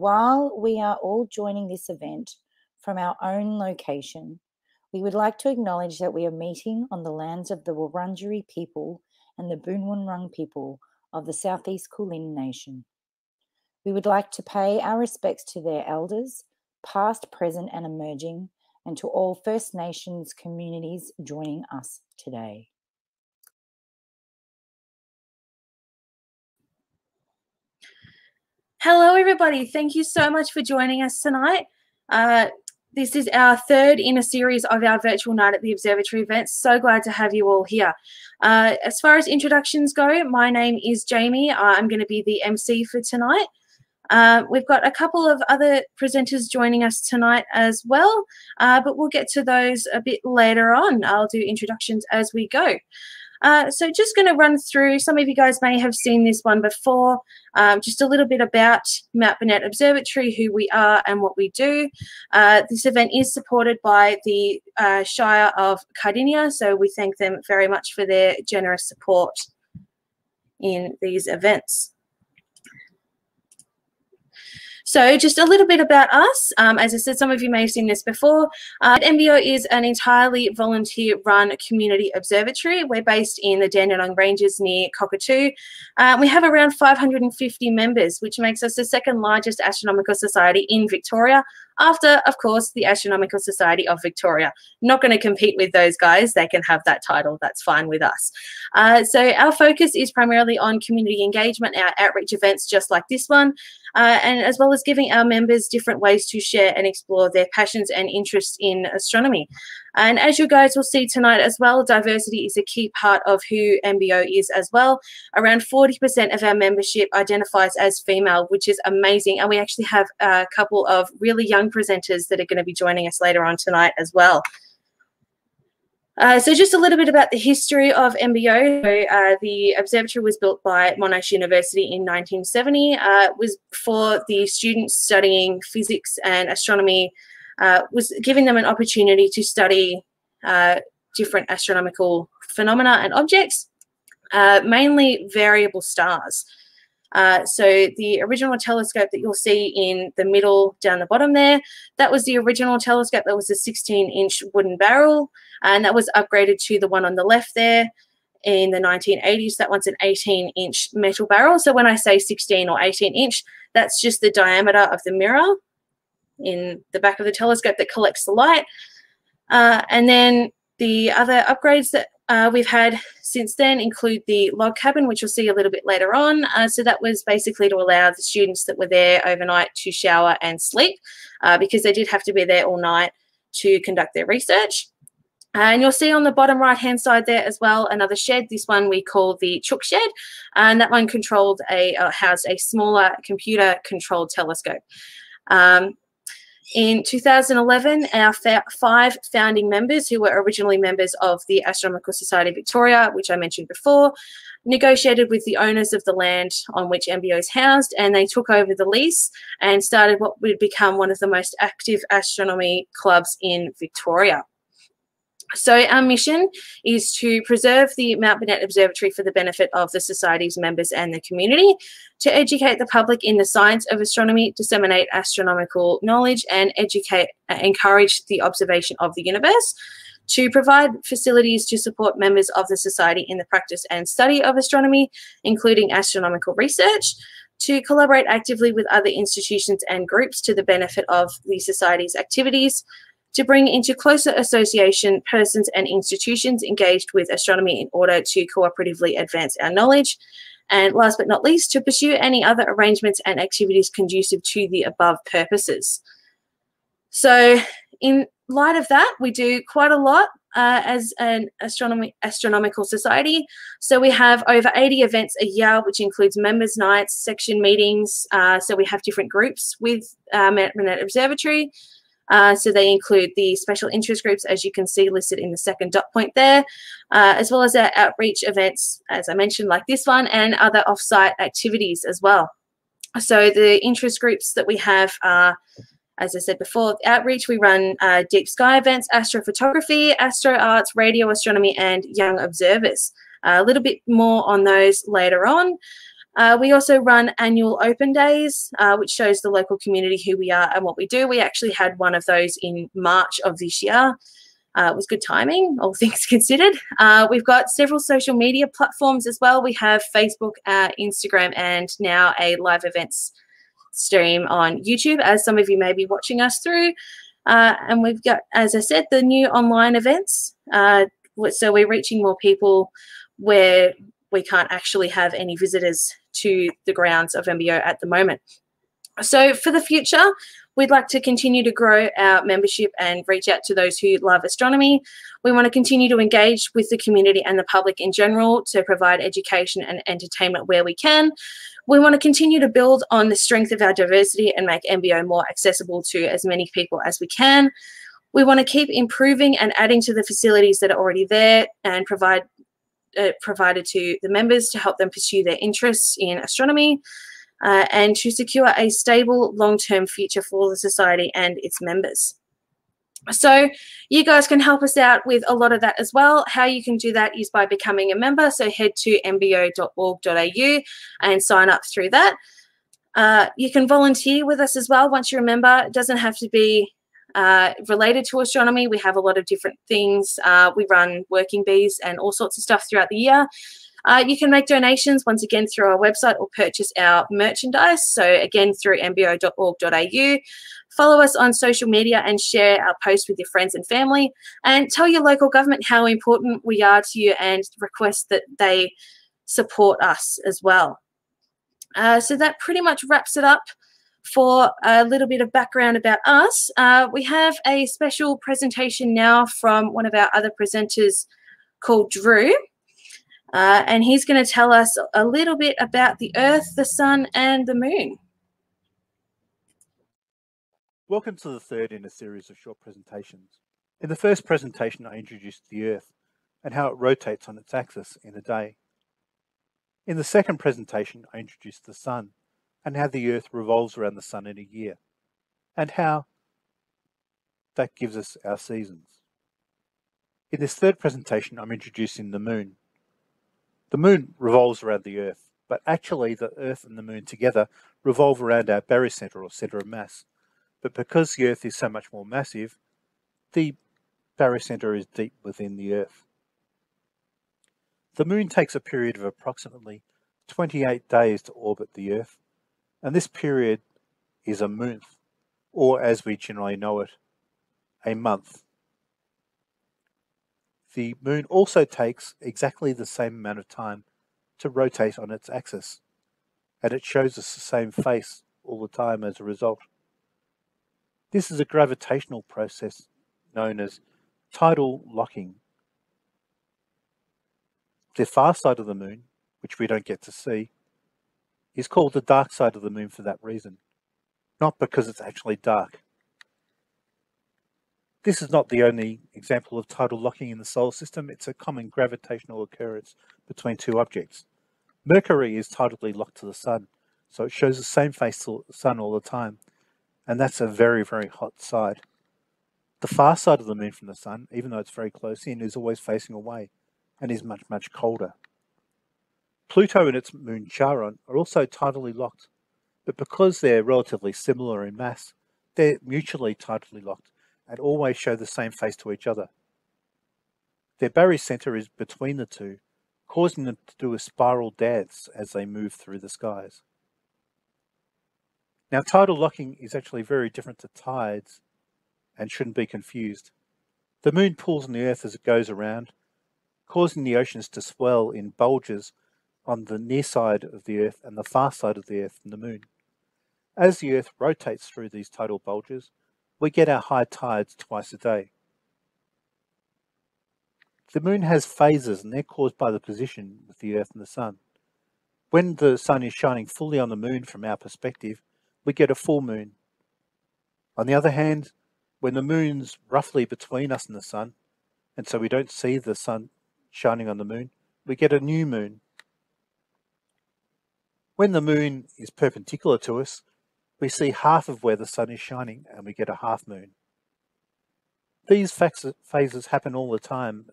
While we are all joining this event from our own location, we would like to acknowledge that we are meeting on the lands of the Wurundjeri people and the Boon Wurrung people of the Southeast Kulin Nation. We would like to pay our respects to their elders, past, present, and emerging, and to all First Nations communities joining us today. Hello, everybody. Thank you so much for joining us tonight. Uh, this is our third in a series of our virtual night at the observatory events. So glad to have you all here. Uh, as far as introductions go, my name is Jamie. I'm going to be the MC for tonight. Uh, we've got a couple of other presenters joining us tonight as well, uh, but we'll get to those a bit later on. I'll do introductions as we go. Uh, so just going to run through, some of you guys may have seen this one before, um, just a little bit about Mount Burnett Observatory, who we are and what we do. Uh, this event is supported by the uh, Shire of Cardinia, so we thank them very much for their generous support in these events. So just a little bit about us. Um, as I said, some of you may have seen this before. Uh, MBO is an entirely volunteer-run community observatory. We're based in the Dandenong Ranges near Cockatoo. Uh, we have around 550 members, which makes us the second largest astronomical society in Victoria, after, of course, the Astronomical Society of Victoria. Not going to compete with those guys. They can have that title. That's fine with us. Uh, so our focus is primarily on community engagement, our outreach events just like this one, uh, and as well as giving our members different ways to share and explore their passions and interests in astronomy. And as you guys will see tonight as well, diversity is a key part of who MBO is as well. Around 40% of our membership identifies as female, which is amazing. And we actually have a couple of really young presenters that are going to be joining us later on tonight as well. Uh, so just a little bit about the history of MBO. Uh, the observatory was built by Monash University in 1970. Uh, it was for the students studying physics and astronomy, uh, was giving them an opportunity to study uh, different astronomical phenomena and objects, uh, mainly variable stars. Uh, so the original telescope that you'll see in the middle down the bottom there, that was the original telescope. That was a 16 inch wooden barrel and that was upgraded to the one on the left there in the 1980s. That one's an 18 inch metal barrel. So when I say 16 or 18 inch, that's just the diameter of the mirror in the back of the telescope that collects the light. Uh, and then the other upgrades that uh, we've had since then include the log cabin, which you'll see a little bit later on. Uh, so that was basically to allow the students that were there overnight to shower and sleep uh, because they did have to be there all night to conduct their research. And you'll see on the bottom right hand side there as well another shed. This one we call the Chook shed, and that one controlled a uh, housed a smaller computer controlled telescope. Um, in 2011, our five founding members, who were originally members of the Astronomical Society of Victoria, which I mentioned before, negotiated with the owners of the land on which MBO is housed, and they took over the lease and started what would become one of the most active astronomy clubs in Victoria. So our mission is to preserve the Mount Burnett Observatory for the benefit of the Society's members and the community, to educate the public in the science of astronomy, disseminate astronomical knowledge, and educate, uh, encourage the observation of the universe, to provide facilities to support members of the Society in the practice and study of astronomy, including astronomical research, to collaborate actively with other institutions and groups to the benefit of the Society's activities, to bring into closer association persons and institutions engaged with astronomy in order to cooperatively advance our knowledge. And last but not least, to pursue any other arrangements and activities conducive to the above purposes. So, in light of that, we do quite a lot uh, as an astronomy astronomical society. So we have over 80 events a year, which includes members' nights, section meetings. Uh, so we have different groups with Mount Burnett Observatory. Uh, so they include the special interest groups, as you can see listed in the second dot point there, uh, as well as our outreach events, as I mentioned, like this one, and other offsite activities as well. So the interest groups that we have are, as I said before, outreach, we run uh, deep sky events, astrophotography, astro arts, radio astronomy, and young observers. a little bit more on those later on. Uh, we also run annual open days, uh, which shows the local community who we are and what we do. We actually had one of those in March of this year. Uh, it was good timing, all things considered. Uh, we've got several social media platforms as well. We have Facebook, uh, Instagram, and now a live events stream on YouTube, as some of you may be watching us through. Uh, and we've got, as I said, the new online events. so we're reaching more people where we can't actually have any visitors to the grounds of MBO at the moment. So for the future, we'd like to continue to grow our membership and reach out to those who love astronomy. We want to continue to engage with the community and the public in general to provide education and entertainment where we can. We want to continue to build on the strength of our diversity and make MBO more accessible to as many people as we can. We want to keep improving and adding to the facilities that are already there and provide uh, provided to the members to help them pursue their interests in astronomy uh, and to secure a stable long-term future for the society and its members. So you guys can help us out with a lot of that as well. How you can do that is by becoming a member. So head to mbo.org.au and sign up through that. Uh, you can volunteer with us as well once you're a member. It doesn't have to be uh, related to astronomy. We have a lot of different things. Uh, we run working bees and all sorts of stuff throughout the year. Uh, you can make donations once again through our website or purchase our merchandise. So again, through mbo.org.au. Follow us on social media and share our posts with your friends and family. And tell your local government how important we are to you and request that they support us as well. Uh, so that pretty much wraps it up for a little bit of background about us. Uh, we have a special presentation now from one of our other presenters called Drew. Uh, and he's going to tell us a little bit about the Earth, the Sun, and the Moon. Welcome to the third in a series of short presentations. In the first presentation, I introduced the Earth and how it rotates on its axis in a day. In the second presentation, I introduced the Sun and how the Earth revolves around the Sun in a year, and how that gives us our seasons. In this third presentation, I'm introducing the Moon. The Moon revolves around the Earth, but actually the Earth and the Moon together revolve around our barycenter or center of mass. But because the Earth is so much more massive, the barycenter is deep within the Earth. The Moon takes a period of approximately 28 days to orbit the Earth, and this period is a month, or as we generally know it, a month. The moon also takes exactly the same amount of time to rotate on its axis, and it shows us the same face all the time as a result. This is a gravitational process known as tidal locking. The far side of the moon, which we don't get to see, is called the dark side of the moon for that reason, not because it's actually dark. This is not the only example of tidal locking in the solar system, it's a common gravitational occurrence between two objects. Mercury is tidally locked to the sun, so it shows the same face to the sun all the time, and that's a very, very hot side. The far side of the moon from the sun, even though it's very close in, is always facing away and is much, much colder. Pluto and its moon Charon are also tidally locked, but because they're relatively similar in mass, they're mutually tidally locked and always show the same face to each other. Their barycenter is between the two, causing them to do a spiral dance as they move through the skies. Now, tidal locking is actually very different to tides and shouldn't be confused. The moon pulls on the earth as it goes around, causing the oceans to swell in bulges on the near side of the Earth and the far side of the Earth from the Moon. As the Earth rotates through these tidal bulges, we get our high tides twice a day. The Moon has phases and they're caused by the position with the Earth and the Sun. When the Sun is shining fully on the Moon from our perspective, we get a full moon. On the other hand, when the Moon's roughly between us and the Sun, and so we don't see the Sun shining on the Moon, we get a new moon. When the moon is perpendicular to us, we see half of where the sun is shining and we get a half moon. These phases happen all the time.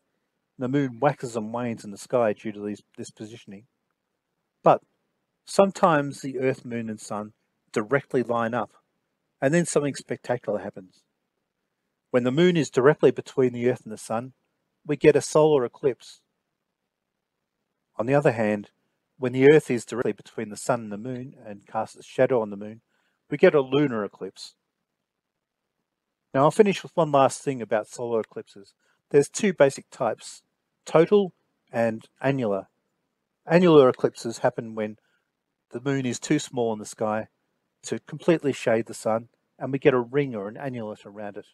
The moon waxes and wanes in the sky due to these, this positioning. But sometimes the Earth, Moon, and Sun directly line up, and then something spectacular happens. When the Moon is directly between the Earth and the Sun, we get a solar eclipse. On the other hand, when the Earth is directly between the Sun and the Moon and casts a shadow on the Moon, we get a lunar eclipse. Now I'll finish with one last thing about solar eclipses. There's two basic types, total and annular. Annular eclipses happen when the moon is too small in the sky to completely shade the sun and we get a ring or an annulet around it.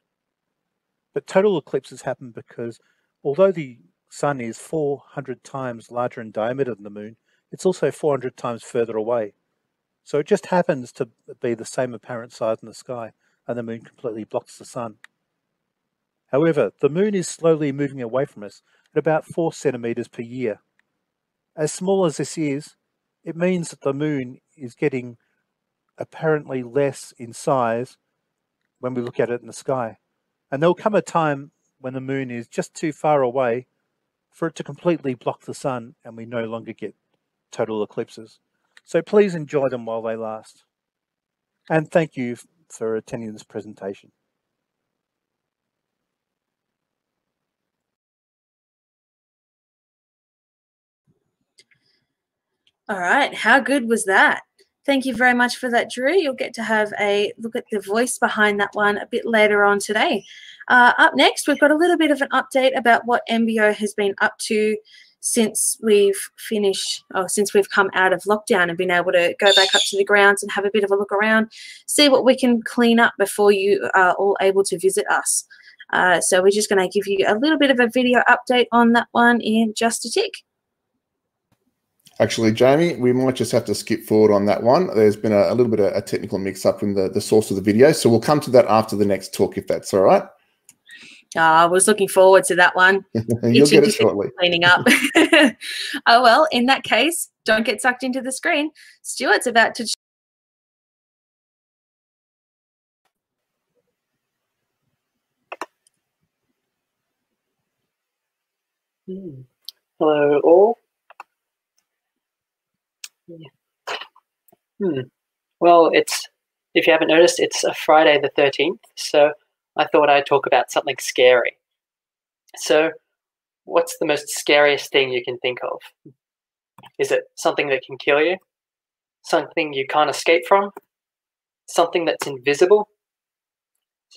But total eclipses happen because although the sun is 400 times larger in diameter than the moon, it's also 400 times further away. So it just happens to be the same apparent size in the sky, and the moon completely blocks the sun. However, the moon is slowly moving away from us at about 4 centimeters per year. As small as this is, it means that the moon is getting apparently less in size when we look at it in the sky. And there'll come a time when the moon is just too far away for it to completely block the sun and we no longer get total eclipses. So please enjoy them while they last. And thank you for attending this presentation. All right, how good was that? Thank you very much for that, Drew. You'll get to have a look at the voice behind that one a bit later on today. Uh, up next, we've got a little bit of an update about what MBO has been up to since we've finished, or since we've come out of lockdown and been able to go back up to the grounds and have a bit of a look around, see what we can clean up before you are all able to visit us. Uh, so we're just going to give you a little bit of a video update on that one in just a tick. Actually, Jamie, we might just have to skip forward on that one. There's been a, a little bit of a technical mix up in the, the source of the video. So we'll come to that after the next talk, if that's all right. Oh, I was looking forward to that one. You'll get it shortly. Cleaning up. oh, well, in that case, don't get sucked into the screen. Stuart's about to. Hmm. Hello, all. Yeah. Hmm. Well, it's if you haven't noticed, it's a Friday the thirteenth, so I thought I'd talk about something scary. So, what's the most scariest thing you can think of? Is it something that can kill you? Something you can't escape from? Something that's invisible?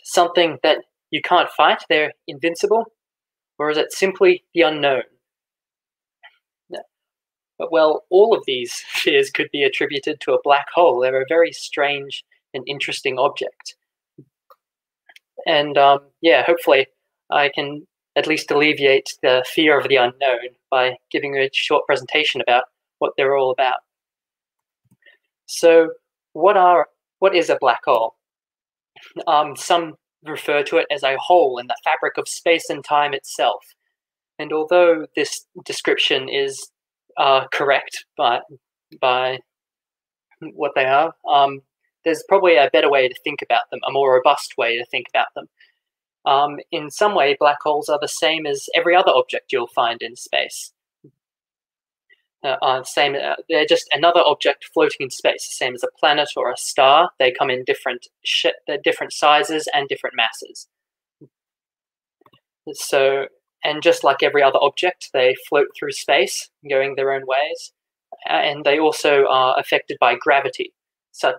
Something that you can't fight? They're invincible? Or is it simply the unknown? But well, all of these fears could be attributed to a black hole. They're a very strange and interesting object. And um, yeah, hopefully I can at least alleviate the fear of the unknown by giving a short presentation about what they're all about. So, what are what is a black hole? Um, some refer to it as a hole in the fabric of space and time itself. And although this description is uh, correct by by what they are, um, there's probably a better way to think about them, a more robust way to think about them. Um, in some way, black holes are the same as every other object you'll find in space. Uh, uh, same, uh, they're just another object floating in space, the same as a planet or a star. They come in different, different sizes and different masses. So, and just like every other object, they float through space, going their own ways, and they also are affected by gravity so,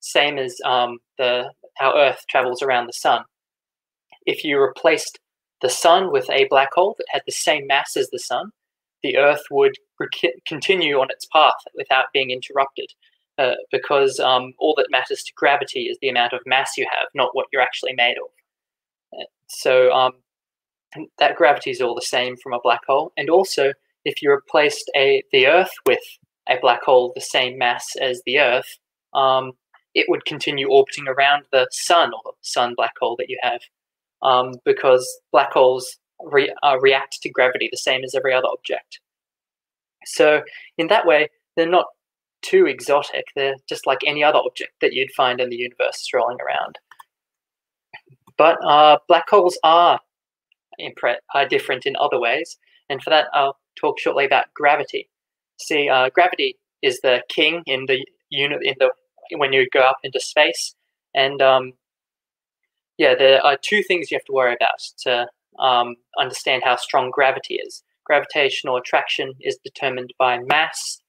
same as um, the how Earth travels around the sun. If you replaced the sun with a black hole that had the same mass as the sun, the Earth would continue on its path without being interrupted, uh, because um, all that matters to gravity is the amount of mass you have, not what you're actually made of. Uh, so um, that gravity is all the same from a black hole. And also, if you replaced a the Earth with a black hole the same mass as the Earth, um, it would continue orbiting around the sun or the sun black hole that you have um, because black holes re- uh, react to gravity the same as every other object. So, in that way, they're not too exotic. They're just like any other object that you'd find in the universe strolling around. But uh, black holes are, impre- are different in other ways, and for that, I'll talk shortly about gravity. See, uh, gravity is the king in the unit in the when you go up into space, and um, yeah, there are two things you have to worry about to um, understand how strong gravity is. Gravitational attraction is determined by mass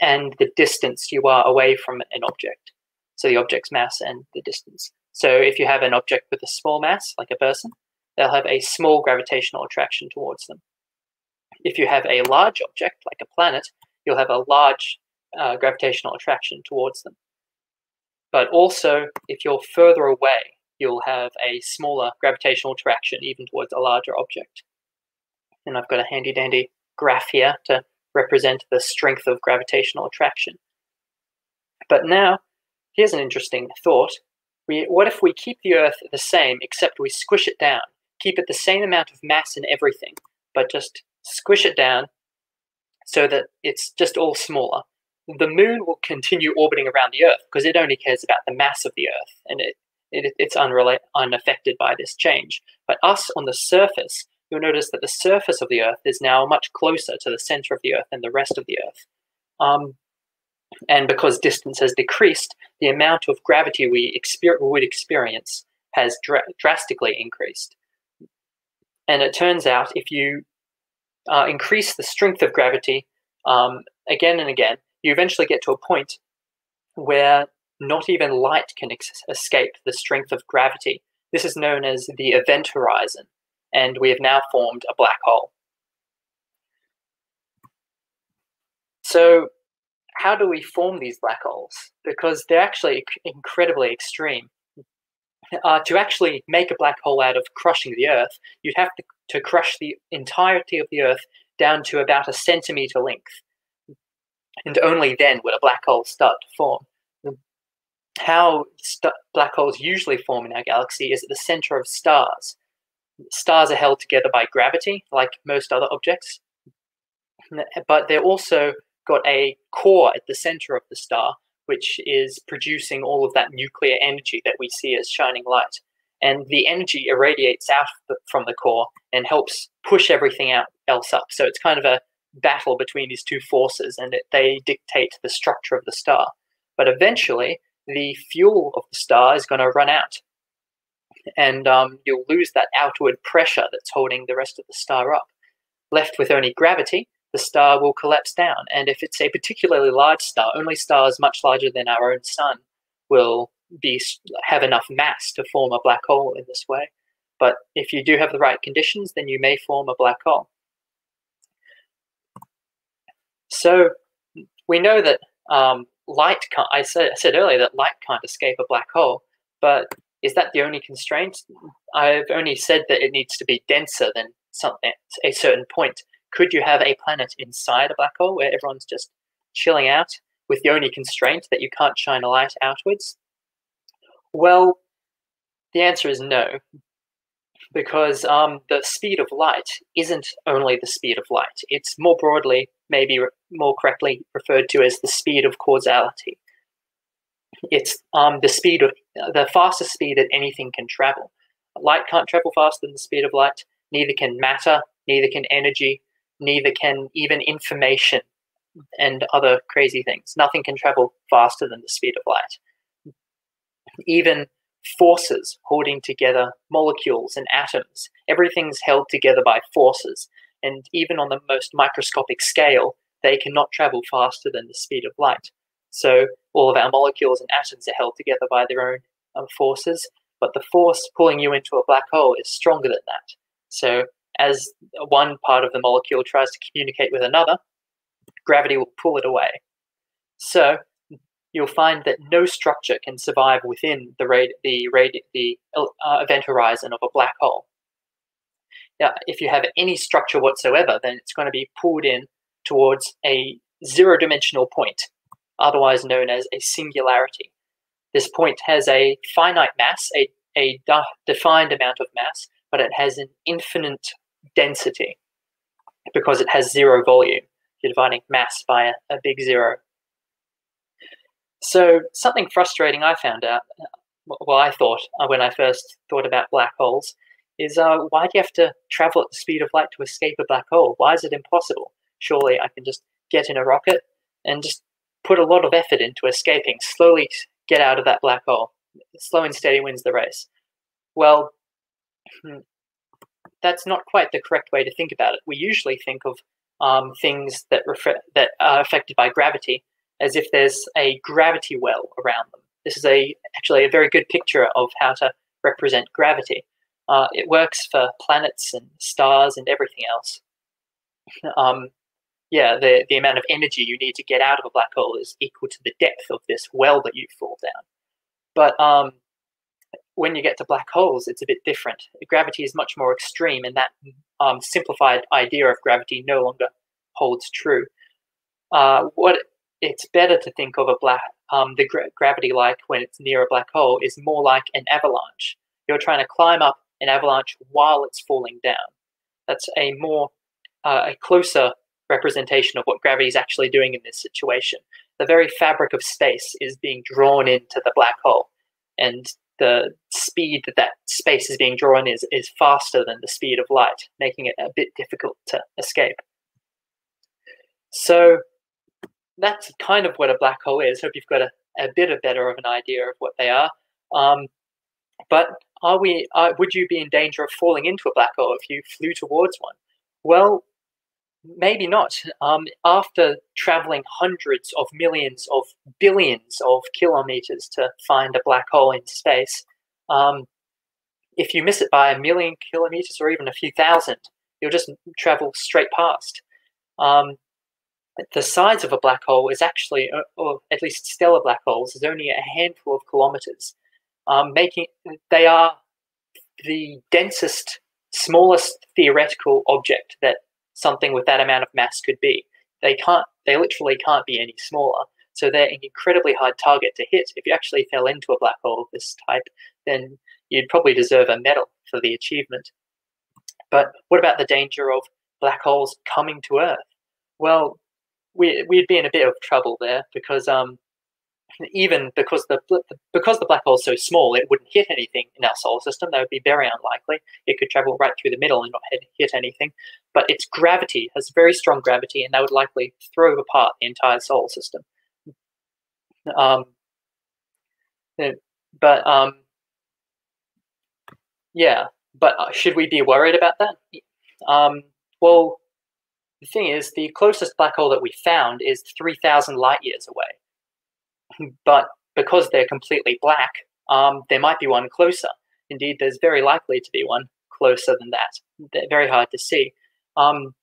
and the distance you are away from an object. So the object's mass and the distance. So if you have an object with a small mass, like a person, they'll have a small gravitational attraction towards them. If you have a large object, like a planet, you'll have a large uh, gravitational attraction towards them. But also, if you're further away, you'll have a smaller gravitational attraction even towards a larger object. And I've got a handy dandy graph here to represent the strength of gravitational attraction. But now, here's an interesting thought. We, what if we keep the Earth the same, except we squish it down, keep it the same amount of mass and everything, but just squish it down so that it's just all smaller? The moon will continue orbiting around the Earth because it only cares about the mass of the Earth and it, it it's unrela- unaffected by this change. But us on the surface, you'll notice that the surface of the Earth is now much closer to the center of the Earth than the rest of the Earth. Um, and because distance has decreased, the amount of gravity we exper- would experience has dra- drastically increased. And it turns out if you uh, increase the strength of gravity um, again and again, you eventually get to a point where not even light can ex- escape the strength of gravity. This is known as the event horizon and we have now formed a black hole. So how do we form these black holes? Because they're actually incredibly extreme. Uh, to actually make a black hole out of crushing the Earth, you'd have to, to crush the entirety of the Earth down to about a centimeter length. And only then would a black hole start to form. Hmm. How black holes usually form in our galaxy is at the center of stars stars are held together by gravity, like most other objects, but they're also got a core at the center of the star, which is producing all of that nuclear energy that we see as shining light. And the energy irradiates out from the core and helps push everything out else up. So it's kind of a battle between these two forces, and it, they dictate the structure of the star. But eventually, the fuel of the star is going to run out and um, you'll lose that outward pressure that's holding the rest of the star up. Left with only gravity, the star will collapse down. And if it's a particularly large star, only stars much larger than our own sun will be have enough mass to form a black hole in this way. But if you do have the right conditions, then you may form a black hole. So we know that um, light can't, I said, I said earlier that light can't escape a black hole, but is that the only constraint? I've only said that it needs to be denser than something a certain point. Could you have a planet inside a black hole where everyone's just chilling out with the only constraint that you can't shine a light outwards? Well, the answer is no, because um, the speed of light isn't only the speed of light. It's more broadly, maybe more correctly referred to as the speed of causality it's um, the speed of the fastest speed that anything can travel. Light can't travel faster than the speed of light. Neither can matter. Neither can energy. Neither can even information and other crazy things. Nothing can travel faster than the speed of light. Even forces holding together molecules and atoms. Everything's held together by forces. And even on the most microscopic scale, they cannot travel faster than the speed of light. So all of our molecules and atoms are held together by their own um, forces, but the force pulling you into a black hole is stronger than that. So as one part of the molecule tries to communicate with another, gravity will pull it away. So you'll find that no structure can survive within the radi- the, radi- the uh, event horizon of a black hole. Now, if you have any structure whatsoever, then it's going to be pulled in towards a zero-dimensional point, otherwise known as a singularity. This point has a finite mass, a, a defined amount of mass, but it has an infinite density because it has zero volume. You're dividing mass by a, a big zero. So something frustrating I found out, well, I thought uh, when I first thought about black holes, is uh, why do you have to travel at the speed of light to escape a black hole? Why is it impossible? Surely I can just get in a rocket and just put a lot of effort into escaping, slowly get out of that black hole. Slow and steady wins the race. Well, hmm, that's not quite the correct way to think about it. We usually think of um, things that that are affected by gravity as if there's a gravity well around them. This is a actually a very good picture of how to represent gravity. Uh, it works for planets and stars and everything else. Um, yeah, the, the amount of energy you need to get out of a black hole is equal to the depth of this well that you fall down. But um, when you get to black holes, it's a bit different. Gravity is much more extreme, and that um, simplified idea of gravity no longer holds true. Uh, what it's better to think of a black um, the gra- gravity like when it's near a black hole is more like an avalanche. You're trying to climb up an avalanche while it's falling down. That's a more uh, a closer representation of what gravity is actually doing in this situation. The very fabric of space is being drawn into the black hole, and the speed that that space is being drawn is is faster than the speed of light, making it a bit difficult to escape. So that's kind of what a black hole is. Hope you've got a, a bit of better of an idea of what they are. Um, but are we? Would you be in danger of falling into a black hole if you flew towards one? Well, maybe not. Um, after traveling hundreds of millions of billions of kilometers to find a black hole in space, um, if you miss it by a million kilometers or even a few thousand, you'll just travel straight past. Um, the size of a black hole is actually, uh, or at least stellar black holes, is only a handful of kilometers, um, making they are the densest, smallest theoretical object that something with that amount of mass could be. They can't, they literally can't be any smaller. So they're an incredibly hard target to hit. If you actually fell into a black hole of this type, then you'd probably deserve a medal for the achievement. But what about the danger of black holes coming to Earth? Well, we, we'd be in a bit of trouble there because um, even because the because the black hole is so small, it wouldn't hit anything in our solar system. That would be very unlikely. It could travel right through the middle and not hit, hit anything. But its gravity has very strong gravity, and that would likely throw apart the entire solar system. Um, but um, yeah, but uh, should we be worried about that? Um, well, the thing is, the closest black hole that we found is 3,000 light years away. But because they're completely black, um, there might be one closer. Indeed, there's very likely to be one closer than that. They're very hard to see. Um,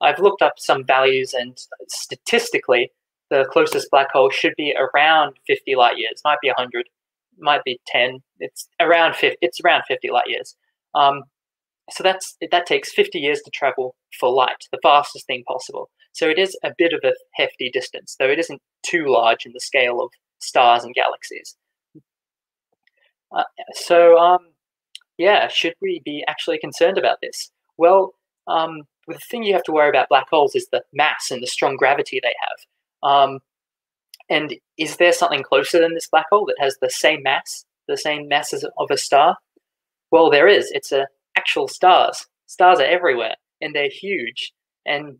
I've looked up some values, and statistically, the closest black hole should be around 50 light years. Might be 100, might be 10. It's around 50. It's around 50 light years. Um, so that's that takes 50 years to travel for light, the fastest thing possible. So it is a bit of a hefty distance, though it isn't too large in the scale of stars and galaxies. Uh, so, um, yeah, should we be actually concerned about this? Well, um, the thing you have to worry about black holes is the mass and the strong gravity they have. Um, and is there something closer than this black hole that has the same mass, the same mass as of a star? Well, there is. It's a actual stars. Stars are everywhere and they're huge and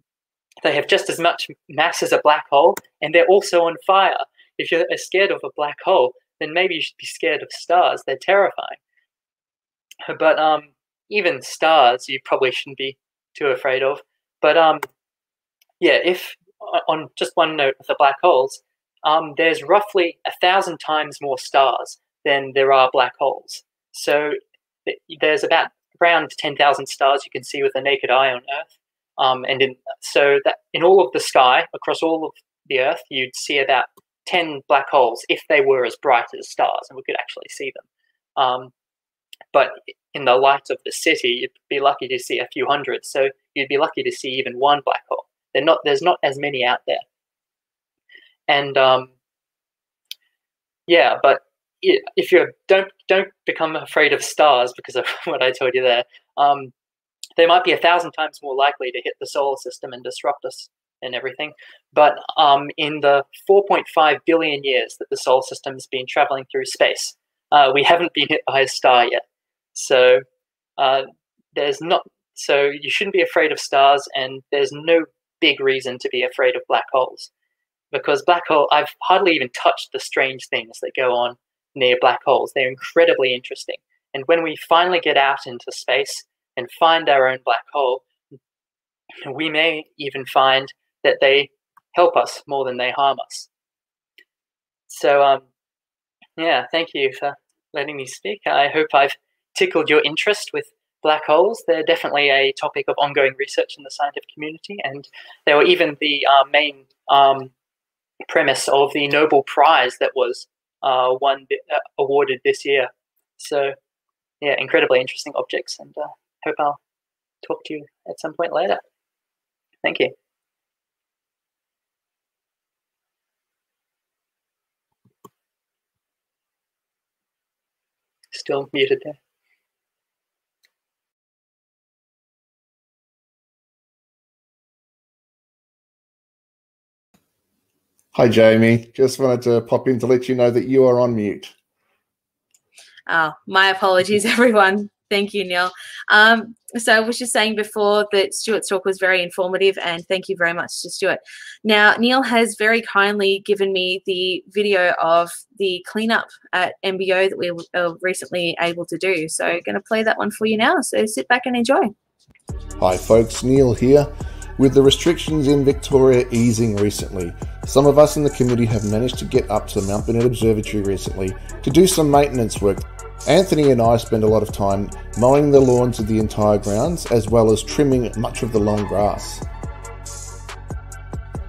they have just as much mass as a black hole and they're also on fire. If you're scared of a black hole, then maybe you should be scared of stars. They're terrifying. But um, even stars, you probably shouldn't be too afraid of. But um, yeah, if on just one note of the black holes, um, there's roughly a thousand times more stars than there are black holes. So there's about around 10,000 stars you can see with the naked eye on Earth. Um, and in, so that in all of the sky, across all of the Earth, you'd see about 10 black holes if they were as bright as stars and we could actually see them. Um, but in the light of the city, you'd be lucky to see a few hundred. So you'd be lucky to see even one black hole. They're not, there's not as many out there. And um, yeah, but if you don't don't become afraid of stars because of what I told you there, um, they might be a thousand times more likely to hit the solar system and disrupt us and everything. But um, in the 4.5 billion years that the solar system has been traveling through space, uh, we haven't been hit by a star yet. So uh, there's not. So you shouldn't be afraid of stars, and there's no big reason to be afraid of black holes because black hole, I've hardly even touched the strange things that go on near black holes. They're incredibly interesting. And when we finally get out into space and find our own black hole, we may even find that they help us more than they harm us. So, um, yeah, thank you for letting me speak. I hope I've tickled your interest with black holes. They're definitely a topic of ongoing research in the scientific community, and they were even the uh, main um, premise of the Nobel Prize that was uh, one uh, awarded this year. So, yeah, incredibly interesting objects, and uh, hope I'll talk to you at some point later. Thank you. Still muted there. Hi, Jamie. Just wanted to pop in to let you know that you are on mute. Oh, my apologies, everyone. Thank you, Neil. Um, so I was just saying before that Stuart's talk was very informative, and thank you very much to Stuart. Now, Neil has very kindly given me the video of the cleanup at MBO that we were recently able to do. So I'm going to play that one for you now. So sit back and enjoy. Hi, folks. Neil here. With the restrictions in Victoria easing recently, some of us in the committee have managed to get up to the Mount Burnett Observatory recently to do some maintenance work. Anthony and I spend a lot of time mowing the lawns of the entire grounds as well as trimming much of the long grass.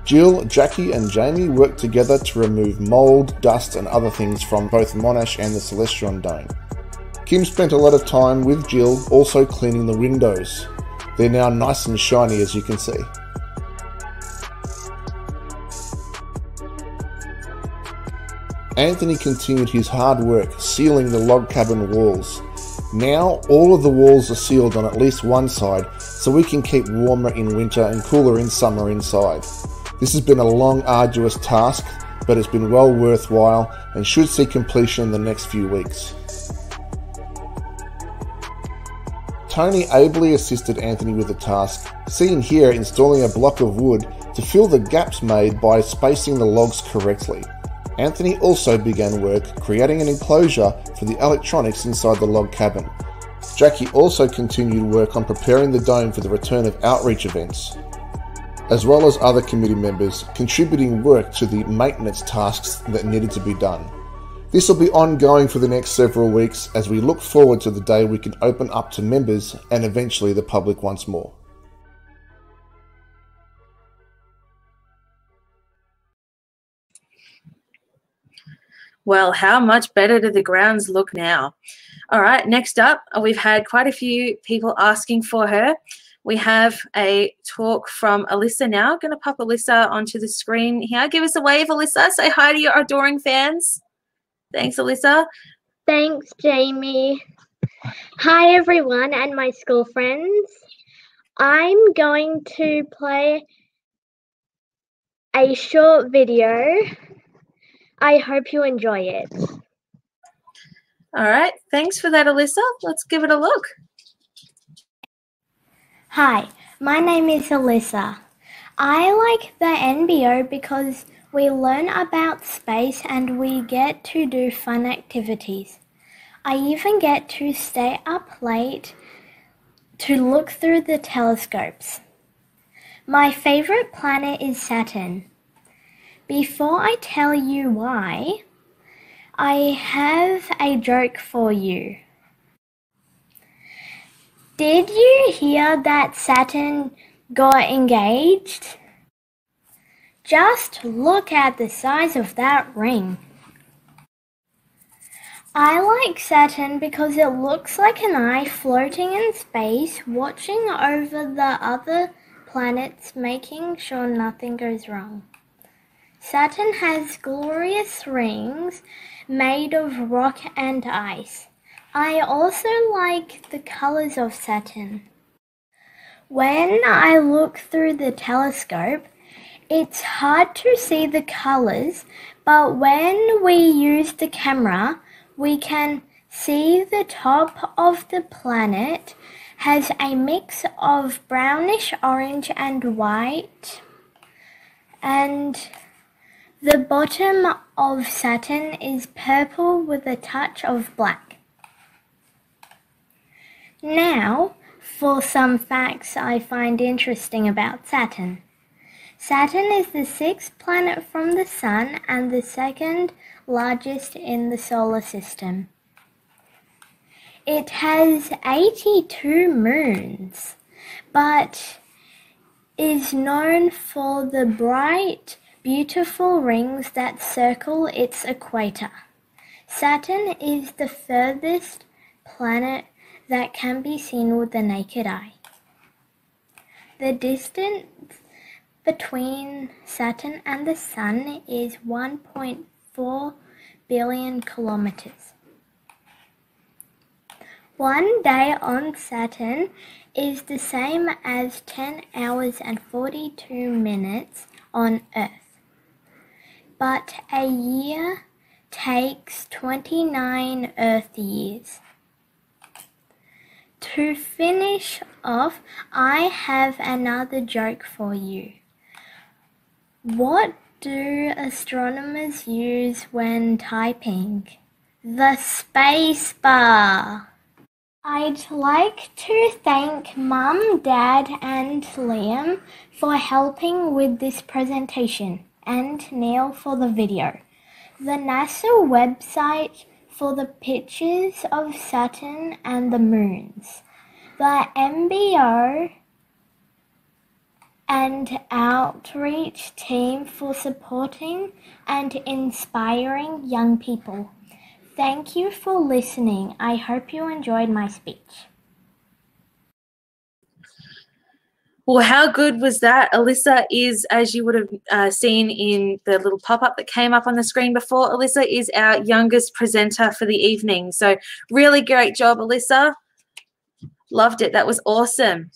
Jill, Jackie, and Jamie work together to remove mould, dust, and other things from both Monash and the Celestron Dome. Kim spent a lot of time with Jill also cleaning the windows. They're now nice and shiny as you can see. Anthony continued his hard work sealing the log cabin walls. Now all of the walls are sealed on at least one side so we can keep warmer in winter and cooler in summer inside. This has been a long arduous task but it's been well worthwhile and should see completion in the next few weeks. Tony ably assisted Anthony with the task, seen here installing a block of wood to fill the gaps made by spacing the logs correctly. Anthony also began work creating an enclosure for the electronics inside the log cabin. Jackie also continued work on preparing the dome for the return of outreach events, as well as other committee members contributing work to the maintenance tasks that needed to be done. This will be ongoing for the next several weeks as we look forward to the day we can open up to members and eventually the public once more. Well, how much better do the grounds look now? All right, next up, we've had quite a few people asking for her. We have a talk from Alyssa now. I'm going to pop Alyssa onto the screen here. Give us a wave, Alyssa. Say hi to your adoring fans. Thanks, Alyssa. Thanks, Jamie. Hi, everyone, and my school friends. I'm going to play a short video. I hope you enjoy it. All right. Thanks for that, Alyssa. Let's give it a look. Hi, my name is Alyssa. I like the MBO because we learn about space and we get to do fun activities. I even get to stay up late to look through the telescopes. My favorite planet is Saturn. Before I tell you why, I have a joke for you. Did you hear that Saturn got engaged? Just look at the size of that ring. I like Saturn because it looks like an eye floating in space, watching over the other planets, making sure nothing goes wrong. Saturn has glorious rings made of rock and ice. I also like the colors of Saturn. When I look through the telescope, it's hard to see the colors, but when we use the camera, we can see the top of the planet has a mix of brownish orange and white. And The bottom of Saturn is purple with a touch of black. Now, for some facts I find interesting about Saturn. Saturn is the sixth planet from the Sun and the second largest in the solar system. It has 82 moons, but is known for the bright, beautiful rings that circle its equator. Saturn is the furthest planet that can be seen with the naked eye. The distance between Saturn and the Sun is 1.4 billion kilometers. One day on Saturn is the same as 10 hours and 42 minutes on Earth. But a year takes 29 Earth years. To finish off, I have another joke for you. What do astronomers use when typing? The space bar. I'd like to thank Mum, Dad, and Liam for helping with this presentation, and Neil for the video. The NASA website for the pictures of Saturn and the moons. The MBO and outreach team for supporting and inspiring young people. Thank you for listening. I hope you enjoyed my speech. Well, how good was that? Alyssa is, as you would have uh, seen in the little pop up that came up on the screen before, Alyssa is our youngest presenter for the evening. So, really great job, Alyssa. Loved it. That was awesome.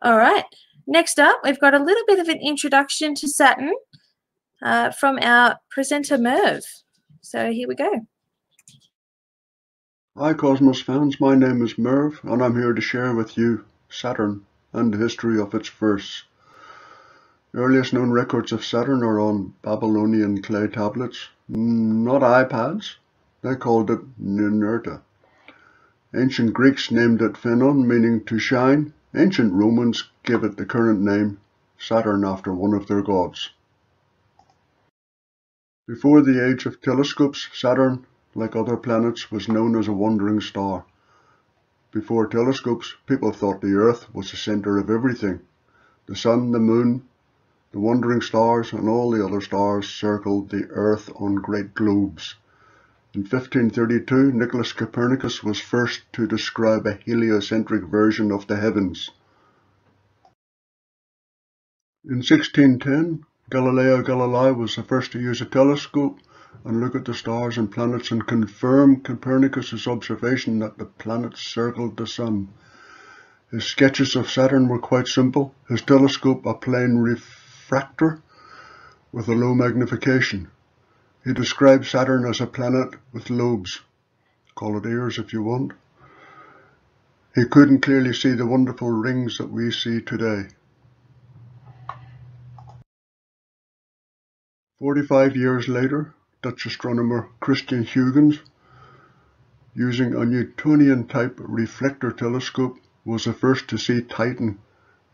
All right. Next up, we've got a little bit of an introduction to Saturn uh, from our presenter Merv. So here we go. Hi Cosmos fans, my name is Merv and I'm here to share with you Saturn and the history of its verse. The earliest known records of Saturn are on Babylonian clay tablets, not iPads, they called it Ninurta. Ancient Greeks named it Phainon, meaning to shine. Ancient Romans gave it the current name Saturn after one of their gods. Before the age of telescopes, Saturn, like other planets, was known as a wandering star. Before telescopes, people thought the Earth was the center of everything. The Sun, the Moon, the wandering stars, and all the other stars circled the Earth on great globes. In 1532, Nicholas Copernicus was first to describe a heliocentric version of the heavens. In 1610, Galileo Galilei was the first to use a telescope and look at the stars and planets and confirm Copernicus's observation that the planets circled the sun. His sketches of Saturn were quite simple, his telescope a plain refractor with a low magnification. He described Saturn as a planet with lobes. Call it ears if you want. He couldn't clearly see the wonderful rings that we see today. 45 years later, Dutch astronomer Christian Huygens, using a Newtonian-type reflector telescope, was the first to see Titan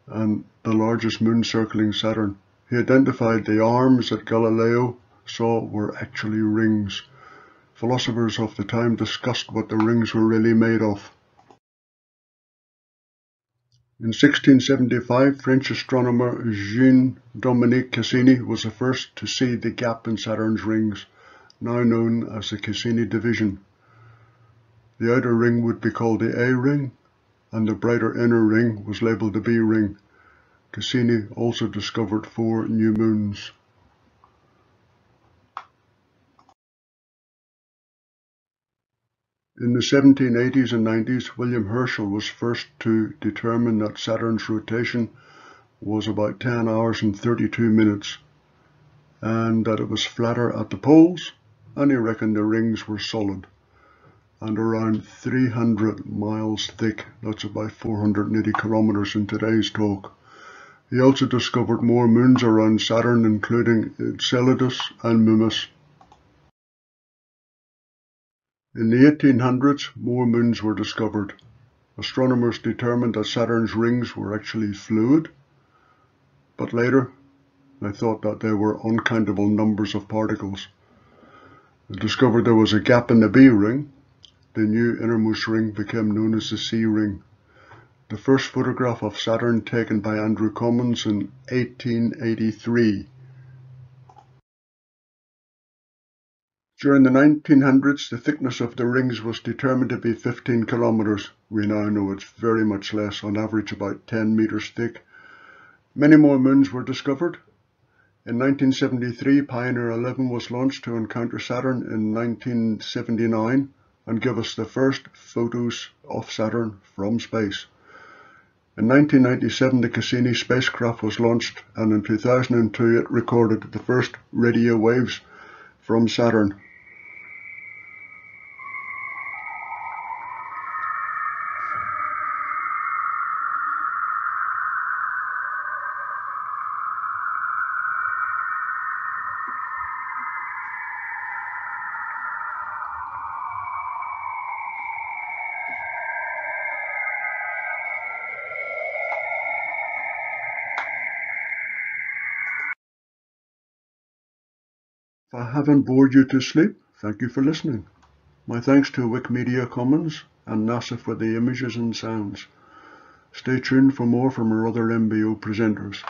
and the largest moon circling Saturn. He identified the arms that Galileo saw were actually rings. Philosophers of the time discussed what the rings were really made of. In 1675, French astronomer Jean-Dominique Cassini was the first to see the gap in Saturn's rings, now known as the Cassini division. The outer ring would be called the A ring, and the brighter inner ring was labelled the B ring. Cassini also discovered four new moons. In the 1780s and 90s, William Herschel was first to determine that Saturn's rotation was about 10 hours and 32 minutes and that it was flatter at the poles and he reckoned the rings were solid and around 300 miles thick, that's about 480 kilometers in today's talk. He also discovered more moons around Saturn, including Enceladus and Mimas. In the 1800s, more moons were discovered. Astronomers determined that Saturn's rings were actually fluid, but later they thought that they were uncountable numbers of particles. They discovered there was a gap in the B ring. The new innermost ring became known as the C ring. The first photograph of Saturn taken by Andrew Commons in 1883. During the 1900s, the thickness of the rings was determined to be 15 kilometers. We now know it's very much less, on average about 10 meters thick. Many more moons were discovered. In 1973, Pioneer 11 was launched to encounter Saturn in 1979 and give us the first photos of Saturn from space. In 1997, the Cassini spacecraft was launched, and in 2002, it recorded the first radio waves from Saturn. Haven't bored you to sleep, thank you for listening. My thanks to Wikimedia Commons and NASA for the images and sounds. Stay tuned for more from our other MBO presenters.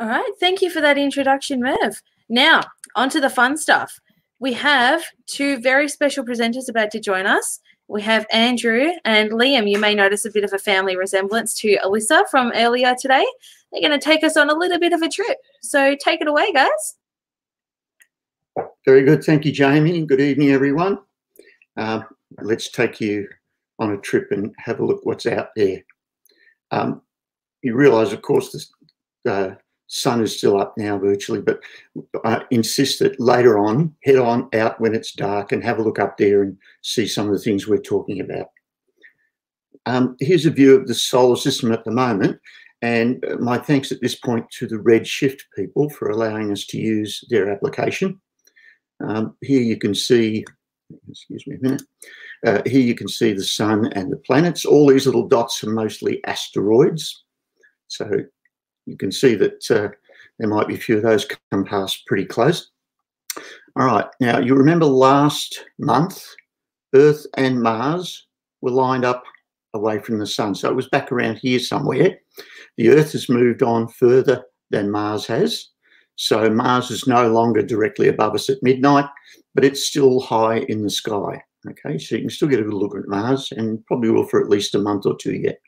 All right, thank you for that introduction, Merv. Now, on to the fun stuff. We have two very special presenters about to join us. We have Andrew and Liam. You may notice a bit of a family resemblance to Alyssa from earlier today. They're going to take us on a little bit of a trip. So take it away, guys. Very good. Thank you, Jamie. Good evening, everyone. Uh, let's take you on a trip and have a look what's out there. Um, you realise, of course, this, uh, sun is still up now virtually, but I insist that later on, head on out when it's dark and have a look up there and see some of the things we're talking about. Um, here's a view of the solar system at the moment. And my thanks at this point to the Redshift people for allowing us to use their application. Um, here you can see, excuse me a minute, uh, here you can see the sun and the planets. All these little dots are mostly asteroids. So you can see that uh, there might be a few of those come past pretty close. All right, now you remember last month, Earth and Mars were lined up away from the sun. So it was back around here somewhere. The Earth has moved on further than Mars has. So Mars is no longer directly above us at midnight, but it's still high in the sky. Okay, so you can still get a good look at Mars and probably will for at least a month or two yet.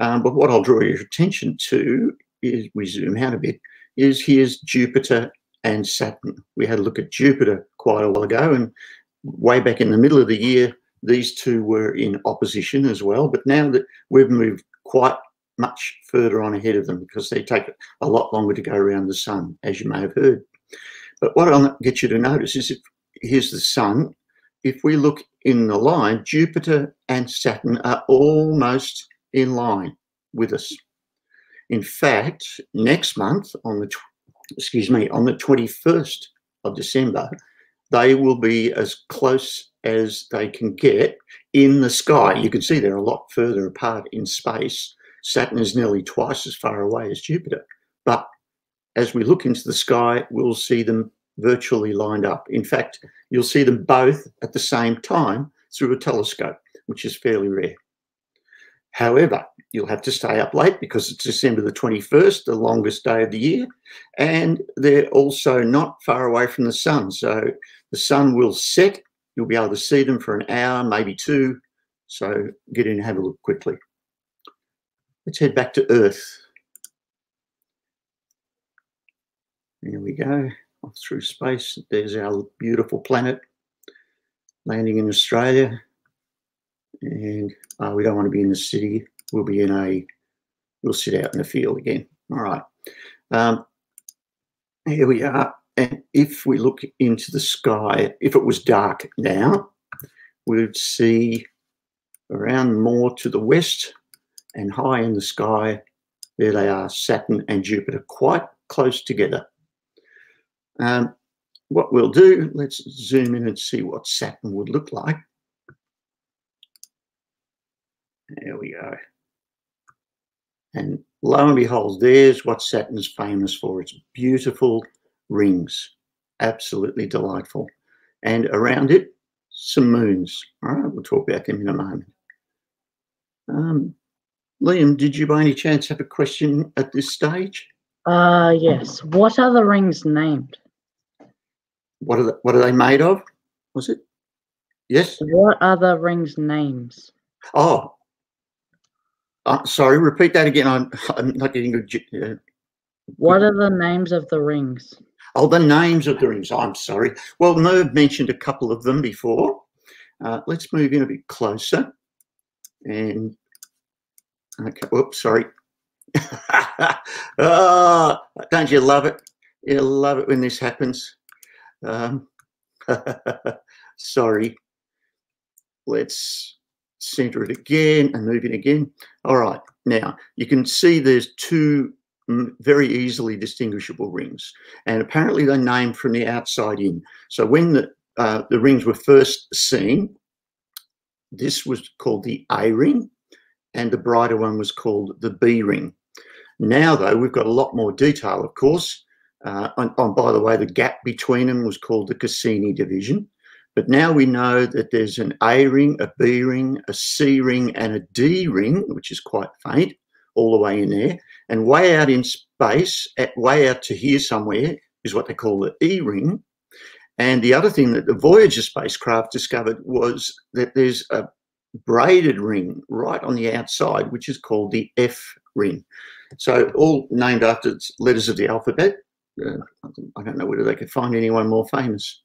Um, but what I'll draw your attention to is we zoom out a bit, is here's Jupiter and Saturn. We had a look at Jupiter quite a while ago, and way back in the middle of the year, these two were in opposition as well. But now that we've moved quite much further on ahead of them because they take a lot longer to go around the sun, as you may have heard. But what I'll get you to notice is if here's the sun. If we look in the line, Jupiter and Saturn are almost in line with us. In fact, next month on the excuse me on the 21st of December, they will be as close as they can get in the sky. You can see they're a lot further apart in space. Saturn is nearly twice as far away as Jupiter. But as we look into the sky, we'll see them virtually lined up. In fact, you'll see them both at the same time through a telescope, which is fairly rare. However, you'll have to stay up late because it's December the 21st, the longest day of the year, and they're also not far away from the sun. So the sun will set, you'll be able to see them for an hour, maybe two. So get in and have a look quickly. Let's head back to Earth. There we go, off through space. There's our beautiful planet landing in Australia. And uh, we don't want to be in the city. We'll be in a, we'll sit out in the field again. All right. Um, here we are. And if we look into the sky, if it was dark now, we would see around more to the west and high in the sky, there they are, Saturn and Jupiter, quite close together. Um, what we'll do, let's zoom in and see what Saturn would look like. There we go. And lo and behold, there's what Saturn's famous for. It's beautiful rings, absolutely delightful. And around it, some moons. All right, we'll talk about them in a moment. Um, Liam, did you by any chance have a question at this stage? Uh, yes. What are the rings named? What are, the, what are they made of? Was it? Yes? What are the rings' names? Oh, uh, sorry, repeat that again. I'm, I'm not getting good. Uh, What are the names of the rings? Oh, the names of the rings. I'm sorry. Well, Merv mentioned a couple of them before. Uh, let's move in a bit closer. And, okay, whoops, sorry. oh, don't you love it? You love it when this happens. Um, sorry. Let's center it again and move it again. All right. Now, you can see there's two very easily distinguishable rings. And apparently they're named from the outside in. So when the, uh, the rings were first seen, this was called the A ring and the brighter one was called the B ring. Now, though, we've got a lot more detail, of course. Uh, and, and by the way, the gap between them was called the Cassini division. But now we know that there's an A ring, a B ring, a C ring, and a D ring, which is quite faint, all the way in there. And way out in space, at way out to here somewhere, is what they call the E ring. And the other thing that the Voyager spacecraft discovered was that there's a braided ring right on the outside, which is called the F ring. So all named after letters of the alphabet. Uh, I don't know whether they could find anyone more famous.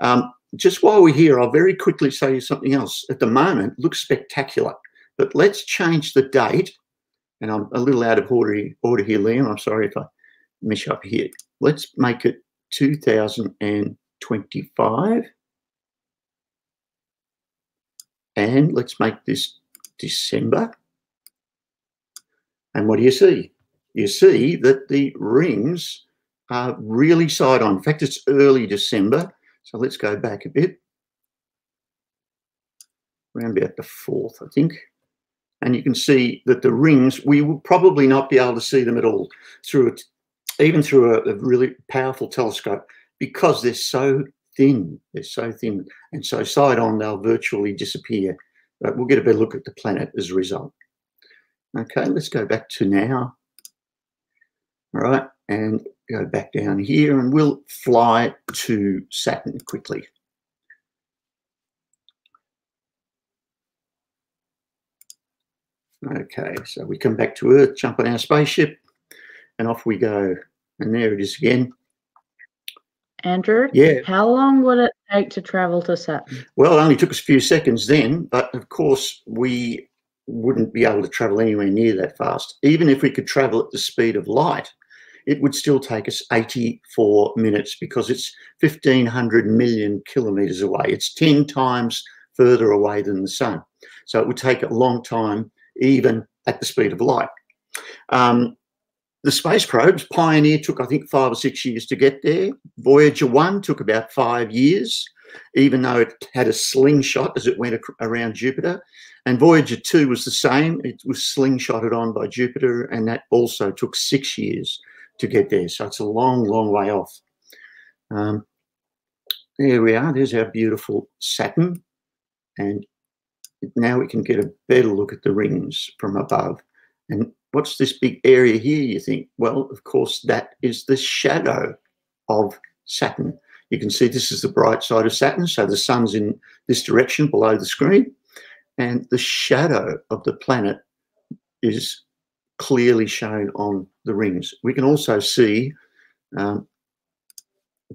Um, just while we're here, I'll very quickly say you something else. At the moment, looks spectacular, but let's change the date. And I'm a little out of order, order here, Liam. I'm sorry if I mess up here. Let's make it 2025. And let's make this December. And what do you see? You see that the rings are really side on. In fact, it's early December. So let's go back a bit. Around about the 4th, I think. And you can see that the rings, we will probably not be able to see them at all through it, even through a, a really powerful telescope because they're so thin. They're so thin. And so side on, they'll virtually disappear. But we'll get a better look at the planet as a result. Okay, let's go back to now. All right, and go back down here and we'll fly to Saturn quickly. Okay, so we come back to Earth, jump on our spaceship, and off we go. And there it is again. Andrew? Yeah. How long would it take to travel to Saturn? Well, it only took us a few seconds then, but of course we wouldn't be able to travel anywhere near that fast. Even if we could travel at the speed of light, it would still take us 84 minutes because it's 1500 million kilometers away. It's 10 times further away than the sun. So it would take a long time, even at the speed of light. Um, the space probes, Pioneer took, I think, five or six years to get there. Voyager 1 took about five years, even though it had a slingshot as it went around Jupiter. And Voyager 2 was the same. It was slingshotted on by Jupiter, and that also took six years to get there. So it's a long, long way off. Um, there we are. There's our beautiful Saturn. And now we can get a better look at the rings from above. And what's this big area here, you think? Well, of course, that is the shadow of Saturn. You can see this is the bright side of Saturn. So the sun's in this direction below the screen. And the shadow of the planet is clearly shown on the rings. We can also see um,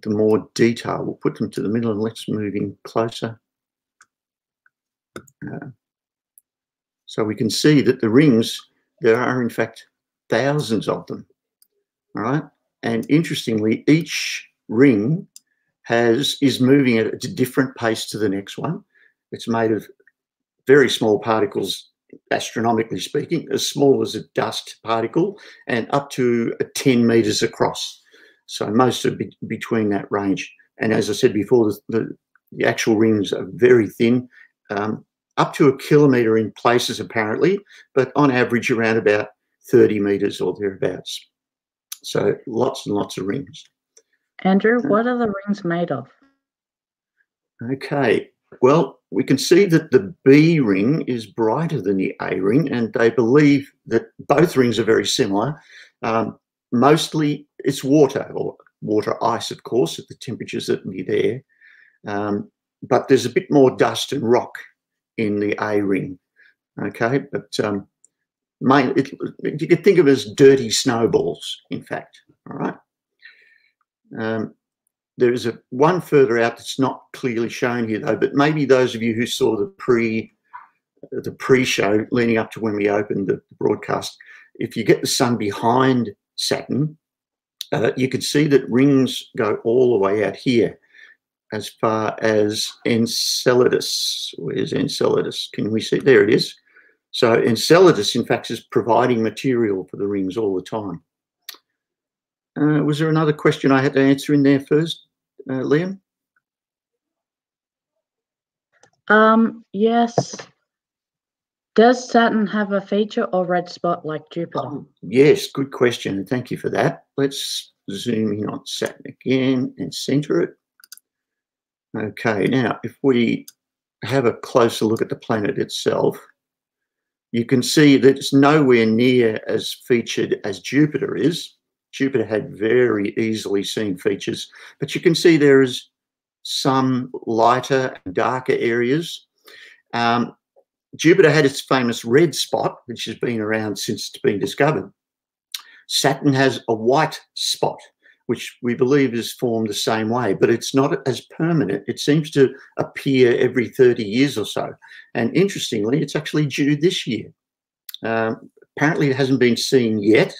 the more detail. We'll put them to the middle and let's move in closer. Uh, so we can see that the rings, there are in fact thousands of them. All right. And interestingly, each ring has is moving at a different pace to the next one. It's made of very small particles, astronomically speaking, as small as a dust particle and up to 10 meters across. So most are be between that range. And as I said before, the, the, the actual rings are very thin, um, up to a kilometre in places apparently, but on average around about 30 metres or thereabouts. So lots and lots of rings. Andrew, what are the rings made of? Okay, well, we can see that the B ring is brighter than the A ring, and they believe that both rings are very similar. Um, mostly it's water, or water ice, of course, at the temperatures that be there. Um, but there's a bit more dust and rock in the A ring. Okay, but um, main, it, you could think of it as dirty snowballs, in fact. All right. Um, there is a one further out that's not clearly shown here, though. But maybe those of you who saw the pre the pre-show leading up to when we opened the broadcast, if you get the sun behind Saturn, uh, you can see that rings go all the way out here as far as Enceladus. Where's Enceladus? Can we see? There it is. So Enceladus, in fact, is providing material for the rings all the time. Uh, was there another question I had to answer in there first, uh, Liam? Um, yes. Does Saturn have a feature or red spot like Jupiter? Um, yes, good question. Thank you for that. Let's zoom in on Saturn again and center it. Okay, now if we have a closer look at the planet itself, you can see that it's nowhere near as featured as Jupiter is. Jupiter had very easily seen features, but you can see there is some lighter and darker areas. Um, Jupiter had its famous red spot, which has been around since it's been discovered. Saturn has a white spot which we believe is formed the same way, but it's not as permanent. It seems to appear every 30 years or so. And interestingly, it's actually due this year. Um, apparently, it hasn't been seen yet,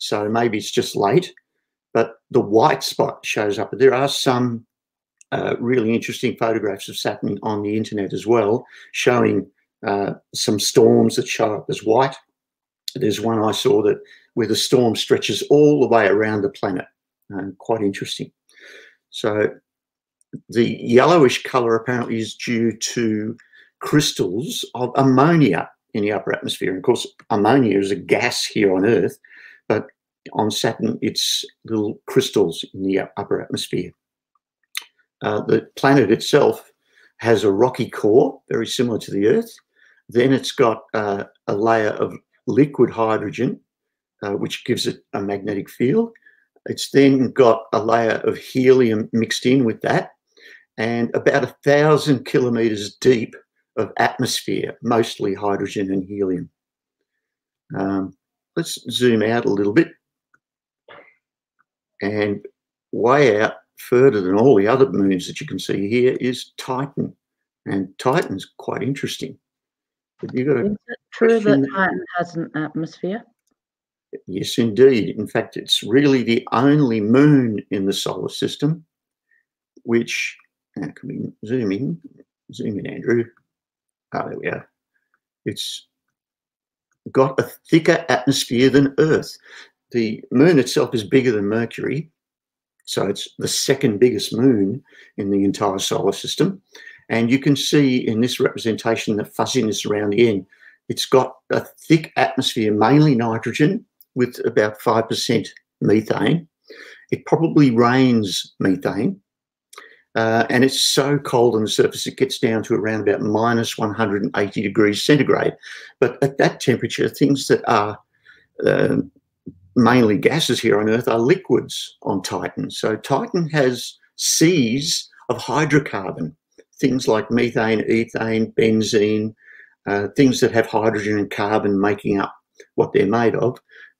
so maybe it's just late. But the white spot shows up. There are some uh, really interesting photographs of Saturn on the internet as well, showing uh, some storms that show up as white. There's one I saw that where the storm stretches all the way around the planet uh, quite interesting. So the yellowish color apparently is due to crystals of ammonia in the upper atmosphere. And of course, ammonia is a gas here on Earth, on Saturn, it's little crystals in the upper atmosphere. Uh, the planet itself has a rocky core, very similar to the Earth. Then it's got uh, a layer of liquid hydrogen, uh, which gives it a magnetic field. It's then got a layer of helium mixed in with that and about a thousand kilometers deep of atmosphere, mostly hydrogen and helium. Um, let's zoom out a little bit. And way out further than all the other moons that you can see here is Titan. And Titan's quite interesting. But you got Is it true that Titan has an atmosphere? Yes, indeed. In fact, it's really the only moon in the solar system, which, uh, can we zoom in? Zoom in, Andrew. Ah, there we are. It's got a thicker atmosphere than Earth. The moon itself is bigger than Mercury, so it's the second biggest moon in the entire solar system. And you can see in this representation the fuzziness around the end. It's got a thick atmosphere, mainly nitrogen, with about 5% methane. It probably rains methane. Uh, and it's so cold on the surface it gets down to around about minus 180 degrees centigrade. But at that temperature, things that are uh, mainly gases here on Earth are liquids on Titan. So Titan has seas of hydrocarbon, things like methane, ethane, benzene, uh, things that have hydrogen and carbon making up what they're made of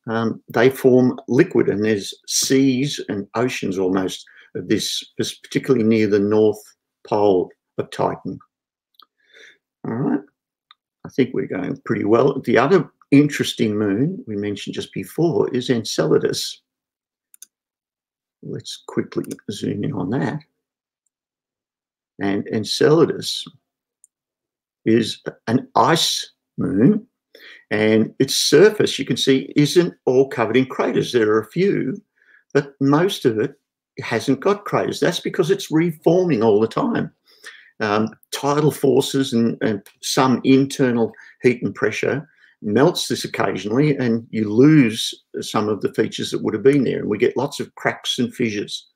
um, they form liquid and there's seas and oceans almost of this, particularly near the north pole of Titan. All right, I think we're going pretty well. The other interesting moon we mentioned just before is Enceladus. Let's quickly zoom in on that. And Enceladus is an ice moon, and its surface, you can see, isn't all covered in craters. There are a few, but most of it hasn't got craters. That's because it's reforming all the time. Um, tidal forces and, and some internal heat and pressure melts this occasionally and you lose some of the features that would have been there and we get lots of cracks and fissures.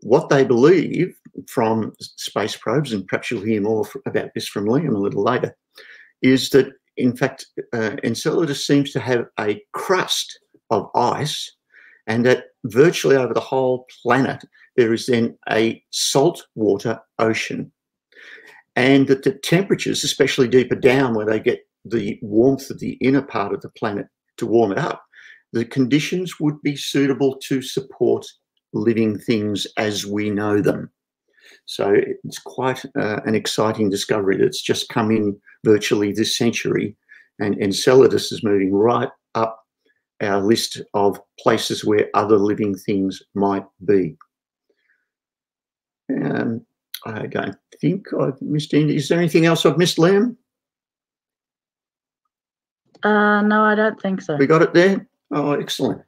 What they believe from space probes, and perhaps you'll hear more about this from Liam a little later, is that in fact uh, Enceladus seems to have a crust of ice and that virtually over the whole planet there is then a saltwater ocean and that the temperatures, especially deeper down where they get the warmth of the inner part of the planet to warm it up, the conditions would be suitable to support living things as we know them. So it's quite uh, an exciting discovery that's just come in virtually this century. And Enceladus is moving right up our list of places where other living things might be. Um, I don't think I've missed any. Is there anything else I've missed, Liam? Uh, no, I don't think so. We got it there? Oh, excellent.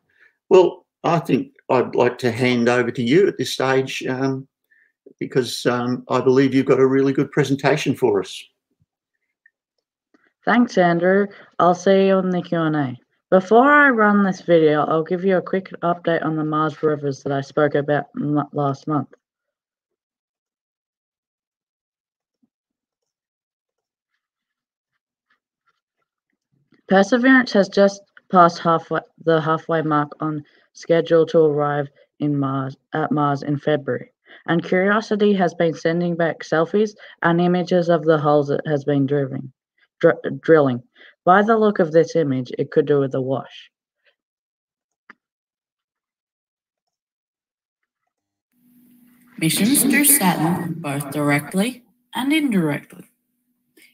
Well, I think I'd like to hand over to you at this stage um, because um, I believe you've got a really good presentation for us. Thanks, Andrew. I'll see you on the Q&A. Before I run this video, I'll give you a quick update on the Mars rovers that I spoke about last month. Perseverance has just passed halfway, the halfway mark on schedule to arrive in Mars at Mars in February. And Curiosity has been sending back selfies and images of the holes it has been drilling. Dr drilling. By the look of this image, it could do with a wash. Missions to Saturn, both directly and indirectly.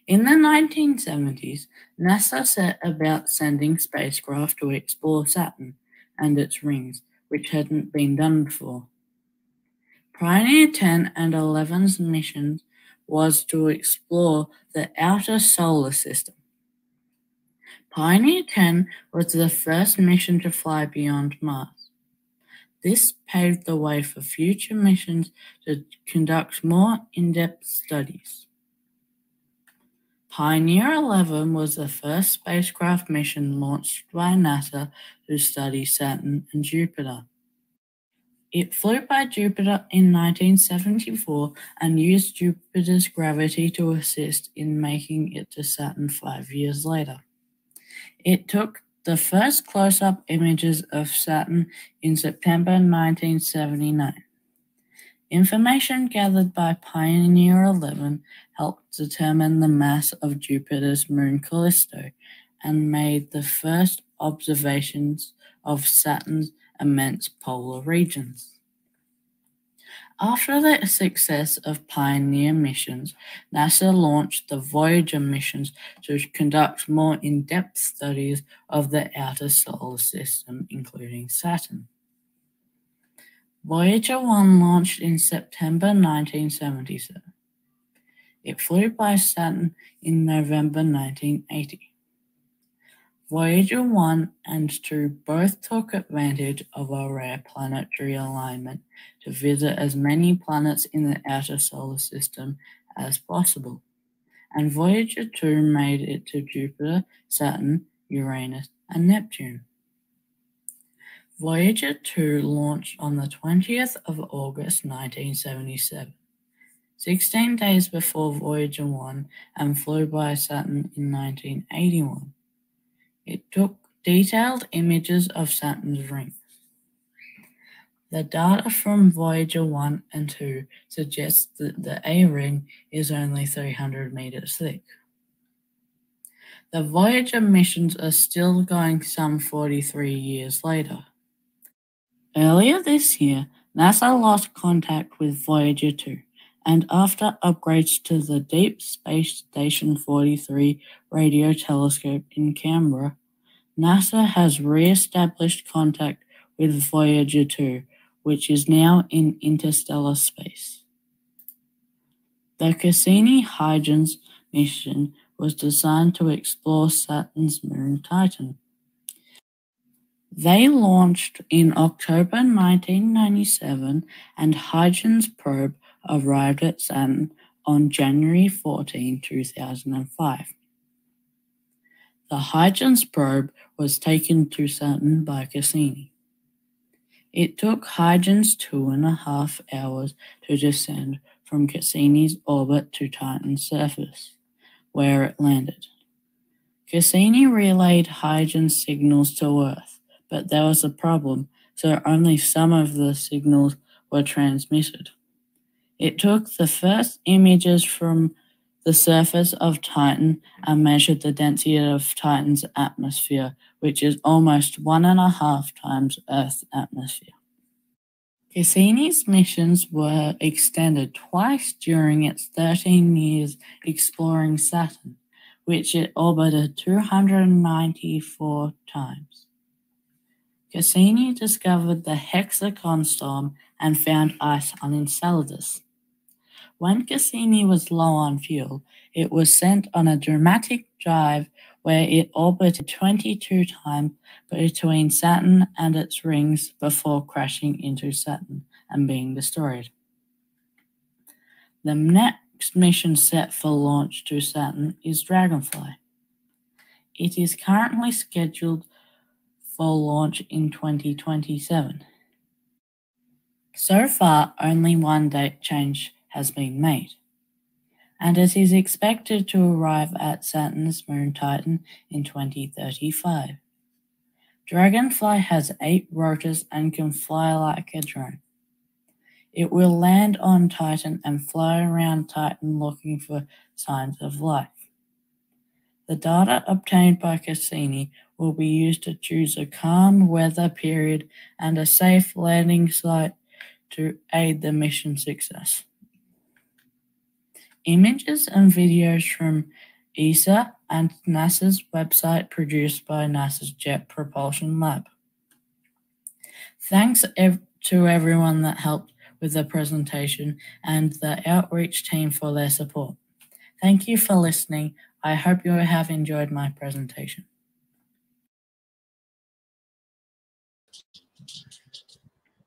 In the 1970s, NASA set about sending spacecraft to explore Saturn and its rings, which hadn't been done before. Pioneer 10 and 11's mission was to explore the outer solar system. Pioneer 10 was the first mission to fly beyond Mars. This paved the way for future missions to conduct more in depth studies. Pioneer 11 was the first spacecraft mission launched by NASA to study Saturn and Jupiter. It flew by Jupiter in 1974 and used Jupiter's gravity to assist in making it to Saturn five years later. It took the first close up images of Saturn in September 1979. Information gathered by Pioneer 11 helped determine the mass of Jupiter's moon Callisto and made the first observations of Saturn's immense polar regions. After the success of Pioneer missions, NASA launched the Voyager missions to conduct more in depth studies of the outer solar system, including Saturn. Voyager 1 launched in September 1977. It flew by Saturn in November 1980. Voyager 1 and 2 both took advantage of a rare planetary alignment to visit as many planets in the outer solar system as possible, and Voyager 2 made it to Jupiter, Saturn, Uranus, and Neptune. Voyager 2 launched on the 20th of August 1977, 16 days before Voyager 1, and flew by Saturn in 1981. It took detailed images of Saturn's rings. The data from Voyager 1 and 2 suggests that the A ring is only 300 meters thick. The Voyager missions are still going some 43 years later. Earlier this year, NASA lost contact with Voyager 2, and after upgrades to the Deep Space Station 43 radio telescope in Canberra, NASA has re established contact with Voyager 2, which is now in interstellar space. The Cassini Huygens mission was designed to explore Saturn's moon Titan. They launched in October 1997 and Huygens probe arrived at Saturn on January 14, 2005. The Huygens probe was taken to Saturn by Cassini. It took Huygens two and a half hours to descend from Cassini's orbit to Titan's surface, where it landed. Cassini relayed Huygens signals to Earth, but there was a problem, so only some of the signals were transmitted. It took the first images from the surface of Titan and measured the density of Titan's atmosphere, which is almost one and a half times Earth's atmosphere. Cassini's missions were extended twice during its 13 years exploring Saturn, which it orbited 294 times. Cassini discovered the hexagon storm and found ice on Enceladus. When Cassini was low on fuel, it was sent on a dramatic drive where it orbited 22 times between Saturn and its rings before crashing into Saturn and being destroyed. The next mission set for launch to Saturn is Dragonfly. It is currently scheduled for launch in 2027. So far, only one date change has been made and it is expected to arrive at Saturn's moon Titan in 2035. Dragonfly has eight rotors and can fly like a drone. It will land on Titan and fly around Titan looking for signs of life. The data obtained by Cassini will be used to choose a calm weather period and a safe landing site to aid the mission success. Images and videos from ESA and NASA's website produced by NASA's Jet Propulsion Lab. Thanks ev- to everyone that helped with the presentation and the outreach team for their support. Thank you for listening. I hope you have enjoyed my presentation.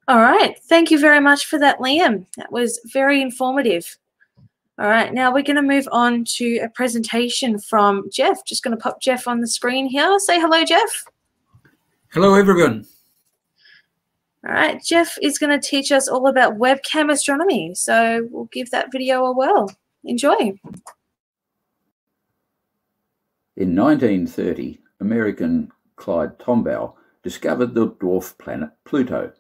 All right. Thank you very much for that, Liam. That was very informative. All right, now we're going to move on to a presentation from Jeff. Just going to pop Jeff on the screen here. Say hello, Jeff. Hello, everyone. All right, Jeff is going to teach us all about webcam astronomy. So we'll give that video a whirl. Enjoy. In 1930, American Clyde Tombaugh discovered the dwarf planet Pluto,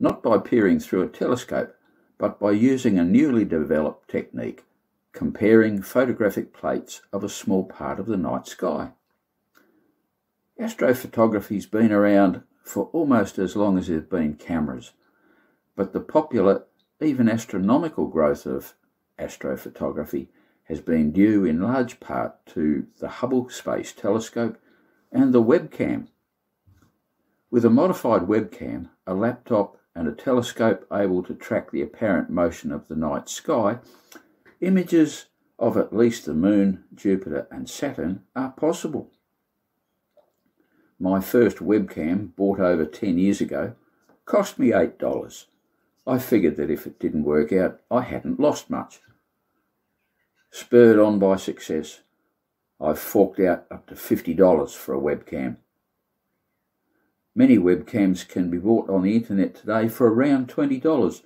not by peering through a telescope, but by using a newly developed technique comparing photographic plates of a small part of the night sky. Astrophotography's been around for almost as long as there have been cameras, but the popular, even astronomical growth of astrophotography has been due in large part to the Hubble Space Telescope and the webcam. With a modified webcam, a laptop, and a telescope able to track the apparent motion of the night sky, Images of at least the Moon, Jupiter, and Saturn are possible. My first webcam, bought over 10 years ago, cost me $8. I figured that if it didn't work out, I hadn't lost much. Spurred on by success, I've forked out up to $50 for a webcam. Many webcams can be bought on the internet today for around $20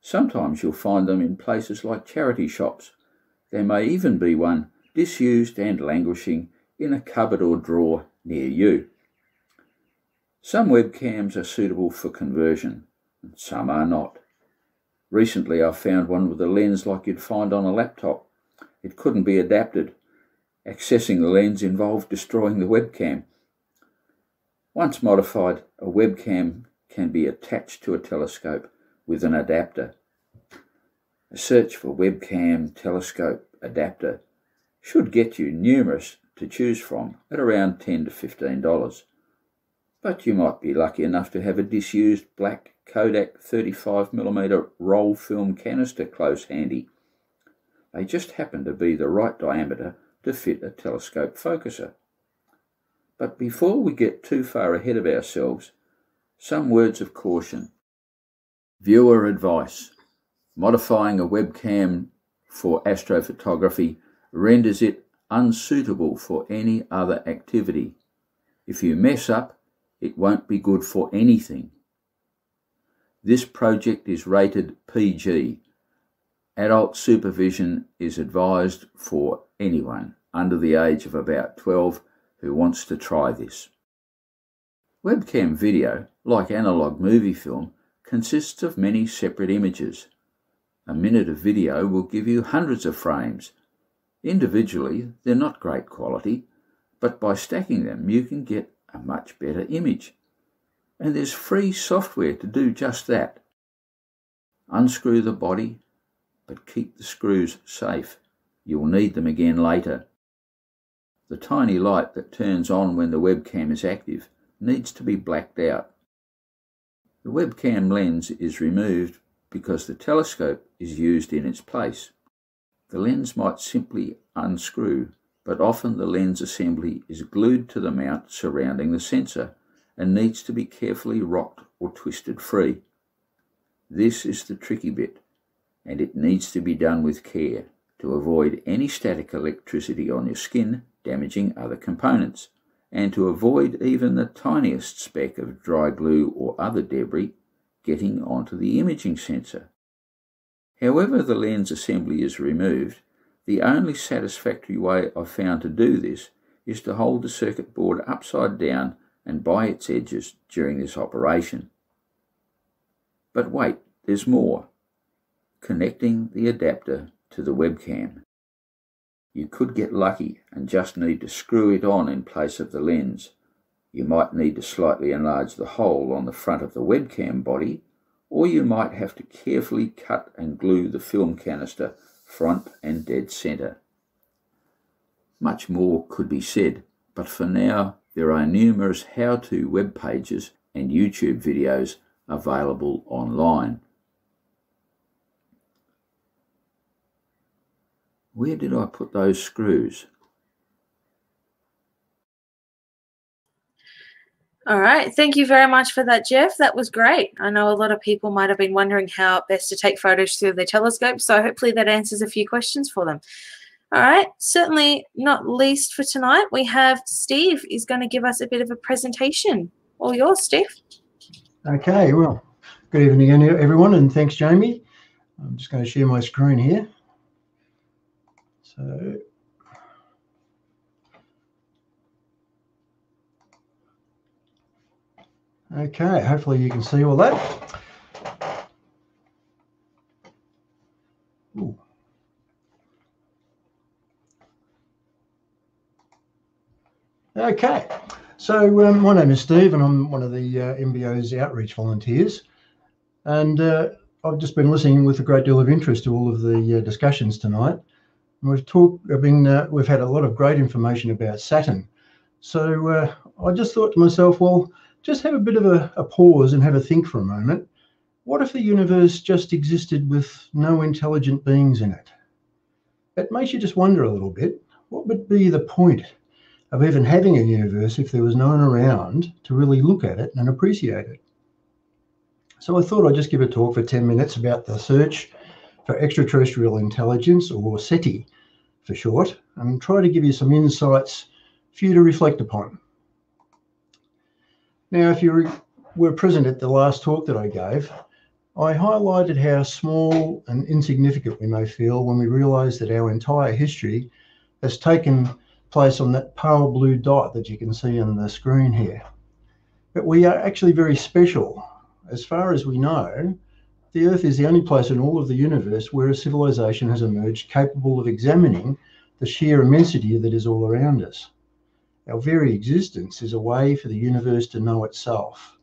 Sometimes you'll find them in places like charity shops. There may even be one disused and languishing in a cupboard or drawer near you. Some webcams are suitable for conversion, and some are not. Recently, I found one with a lens like you'd find on a laptop. It couldn't be adapted. Accessing the lens involved destroying the webcam. Once modified, a webcam can be attached to a telescope with an adapter. A search for webcam telescope adapter should get you numerous to choose from at around 10 to $15. But you might be lucky enough to have a disused black Kodak 35mm roll film canister close handy. They just happen to be the right diameter to fit a telescope focuser. But before we get too far ahead of ourselves, some words of caution. Viewer advice. Modifying a webcam for astrophotography renders it unsuitable for any other activity. If you mess up, it won't be good for anything. This project is rated PG. Adult supervision is advised for anyone under the age of about 12 who wants to try this. Webcam video, like analogue movie film, consists of many separate images. A minute of video will give you hundreds of frames. Individually, they're not great quality, but by stacking them, you can get a much better image. And there's free software to do just that. Unscrew the body, but keep the screws safe. You'll need them again later. The tiny light that turns on when the webcam is active needs to be blacked out. The webcam lens is removed because the telescope is used in its place. The lens might simply unscrew, but often the lens assembly is glued to the mount surrounding the sensor and needs to be carefully rocked or twisted free. This is the tricky bit, and it needs to be done with care to avoid any static electricity on your skin damaging other components, and to avoid even the tiniest speck of dry glue or other debris getting onto the imaging sensor. However the lens assembly is removed, the only satisfactory way I've found to do this is to hold the circuit board upside down and by its edges during this operation. But wait, there's more. Connecting the adapter to the webcam. You could get lucky and just need to screw it on in place of the lens. You might need to slightly enlarge the hole on the front of the webcam body, or you might have to carefully cut and glue the film canister front and dead centre. Much more could be said, but for now there are numerous how-to web pages and YouTube videos available online. Where did I put those screws? All right. Thank you very much for that, Jeff. That was great. I know a lot of people might have been wondering how best to take photos through their telescope, so hopefully that answers a few questions for them. All right. Certainly not least for tonight, we have Steve is going to give us a bit of a presentation. All yours, Steve. Okay. Well, good evening, everyone, and thanks, Jamie. I'm just going to share my screen here. So Okay, hopefully you can see all that. Ooh. Okay, so um, my name is Steve and I'm one of the uh, MBO's outreach volunteers. And uh, I've just been listening with a great deal of interest to all of the uh, discussions tonight. We've talked. I mean, uh, we've had a lot of great information about Saturn. So uh, I just thought to myself, well, just have a bit of a, a pause and have a think for a moment. What if the universe just existed with no intelligent beings in it? It makes you just wonder a little bit. What would be the point of even having a universe if there was no one around to really look at it and appreciate it? So I thought I'd just give a talk for 10 minutes about the search for extraterrestrial intelligence, or SETI for short, and try to give you some insights for you to reflect upon. Now, if you were present at the last talk that I gave, I highlighted how small and insignificant we may feel when we realise that our entire history has taken place on that pale blue dot that you can see on the screen here. But we are actually very special. As far as we know, the Earth is the only place in all of the universe where a civilization has emerged capable of examining the sheer immensity that is all around us. Our very existence is a way for the universe to know itself.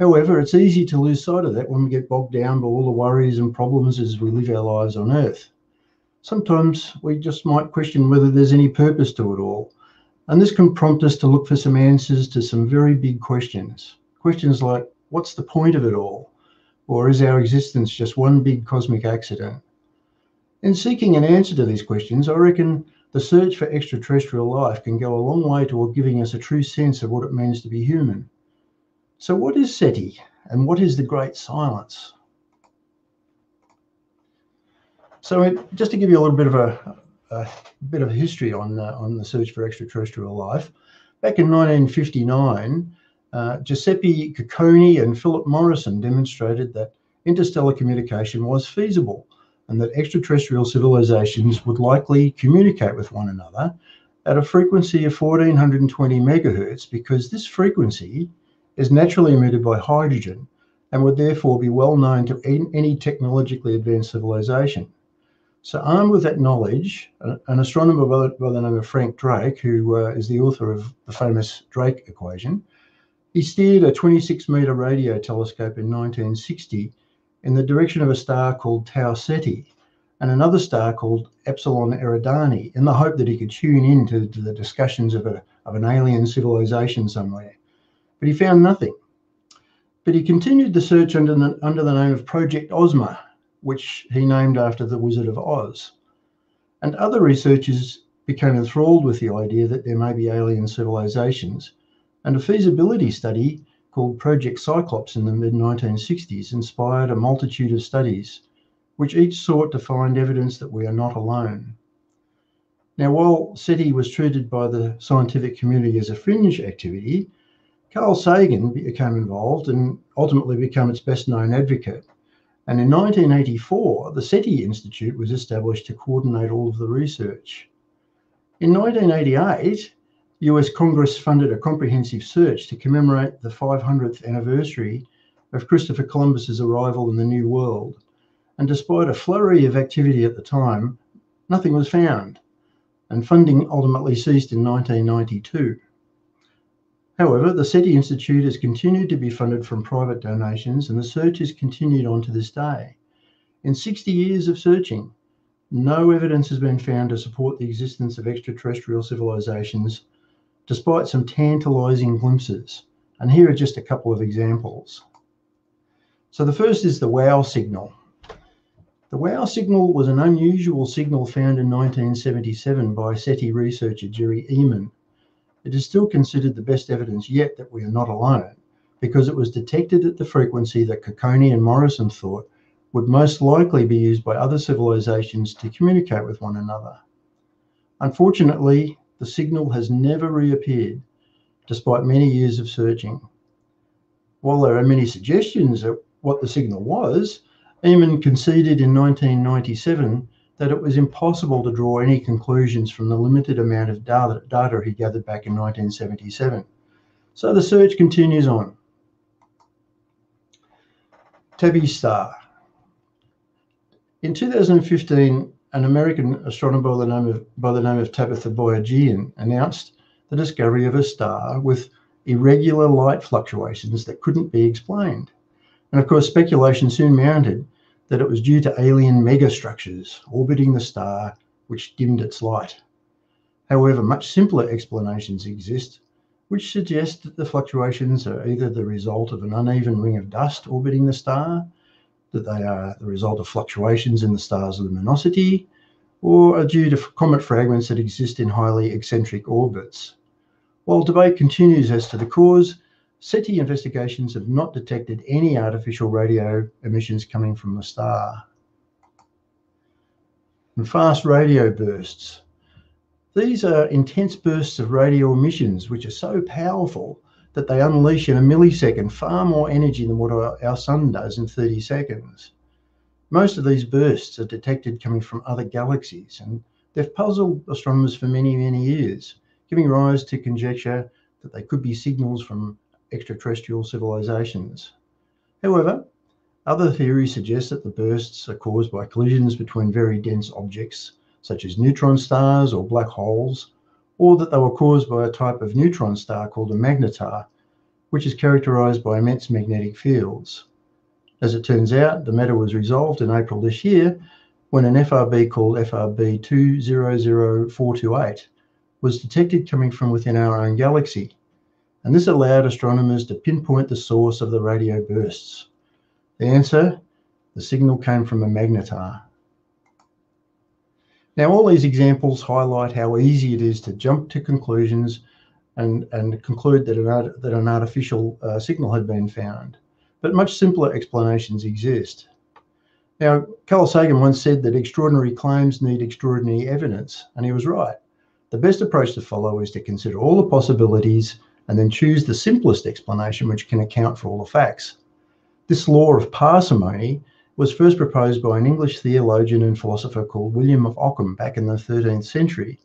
However, it's easy to lose sight of that when we get bogged down by all the worries and problems as we live our lives on Earth. Sometimes we just might question whether there's any purpose to it all. And this can prompt us to look for some answers to some very big questions. Questions like, what's the point of it all? Or is our existence just one big cosmic accident? In seeking an answer to these questions, I reckon the search for extraterrestrial life can go a long way toward giving us a true sense of what it means to be human. So, what is SETI and what is the Great Silence? So, just to give you a little bit of a, a bit of history on uh, on the search for extraterrestrial life, back in 1959, uh, Giuseppe Cocconi and Philip Morrison demonstrated that interstellar communication was feasible and that extraterrestrial civilizations would likely communicate with one another at a frequency of 1420 megahertz because this frequency is naturally emitted by hydrogen and would therefore be well known to any technologically advanced civilization. So, armed with that knowledge, an astronomer by the name of Frank Drake, who uh, is the author of the famous Drake equation, he steered a 26 meter radio telescope in 1960 in the direction of a star called Tau Ceti and another star called Epsilon Eridani in the hope that he could tune in to, to the discussions of, a, of an alien civilization somewhere. But he found nothing. But he continued the search under the, under the name of Project Ozma, which he named after the Wizard of Oz. And other researchers became enthralled with the idea that there may be alien civilizations. And a feasibility study called Project Cyclops in the mid 1960s inspired a multitude of studies, which each sought to find evidence that we are not alone. Now, while SETI was treated by the scientific community as a fringe activity, Carl Sagan became involved and ultimately became its best known advocate. And in 1984, the SETI Institute was established to coordinate all of the research. In 1988, US Congress funded a comprehensive search to commemorate the 500th anniversary of Christopher Columbus's arrival in the New World. And despite a flurry of activity at the time, nothing was found, and funding ultimately ceased in 1992. However, the SETI Institute has continued to be funded from private donations, and the search has continued on to this day. In 60 years of searching, no evidence has been found to support the existence of extraterrestrial civilizations despite some tantalizing glimpses. And here are just a couple of examples. So the first is the WOW signal. The WOW signal was an unusual signal found in 1977 by SETI researcher Jerry Ehman. It is still considered the best evidence yet that we are not alone because it was detected at the frequency that Cocconi and Morrison thought would most likely be used by other civilizations to communicate with one another. Unfortunately, the signal has never reappeared, despite many years of searching. While there are many suggestions of what the signal was, Ehman conceded in 1997 that it was impossible to draw any conclusions from the limited amount of data, data he gathered back in 1977. So the search continues on. Tabby Star. In 2015, an American astronomer by the name of, the name of Tabitha Boyajian announced the discovery of a star with irregular light fluctuations that couldn't be explained. And of course, speculation soon mounted that it was due to alien megastructures orbiting the star, which dimmed its light. However, much simpler explanations exist, which suggest that the fluctuations are either the result of an uneven ring of dust orbiting the star, that they are the result of fluctuations in the star's luminosity, or are due to comet fragments that exist in highly eccentric orbits. While debate continues as to the cause, SETI investigations have not detected any artificial radio emissions coming from the star. And fast radio bursts. These are intense bursts of radio emissions which are so powerful that they unleash in a millisecond far more energy than what our, sun does in 30 seconds. Most of these bursts are detected coming from other galaxies, and they've puzzled astronomers for many, many years, giving rise to conjecture that they could be signals from extraterrestrial civilizations. However, other theories suggest that the bursts are caused by collisions between very dense objects, such as neutron stars or black holes, or that they were caused by a type of neutron star called a magnetar, which is characterized by immense magnetic fields. As it turns out, the matter was resolved in April this year when an FRB called FRB 200428 was detected coming from within our own galaxy. And this allowed astronomers to pinpoint the source of the radio bursts. The answer the signal came from a magnetar. Now, all these examples highlight how easy it is to jump to conclusions and, and conclude that an, that an artificial uh, signal had been found. But much simpler explanations exist. Now, Carl Sagan once said that extraordinary claims need extraordinary evidence, and he was right. The best approach to follow is to consider all the possibilities and then choose the simplest explanation which can account for all the facts. This law of parsimony was first proposed by an English theologian and philosopher called William of Ockham back in the 13th century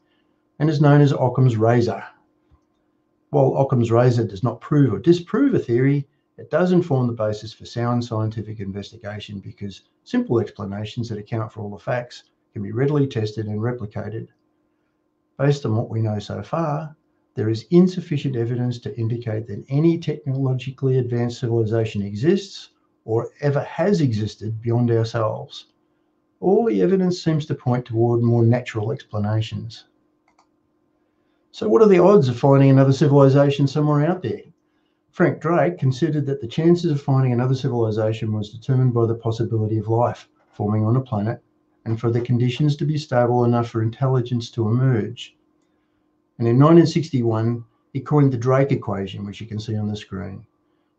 and is known as Ockham's razor. While Ockham's razor does not prove or disprove a theory, it does inform the basis for sound scientific investigation because simple explanations that account for all the facts can be readily tested and replicated. Based on what we know so far, there is insufficient evidence to indicate that any technologically advanced civilization exists or ever has existed beyond ourselves. All the evidence seems to point toward more natural explanations. So, what are the odds of finding another civilization somewhere out there? Frank Drake considered that the chances of finding another civilization was determined by the possibility of life forming on a planet and for the conditions to be stable enough for intelligence to emerge. And in 1961, he coined the Drake equation, which you can see on the screen,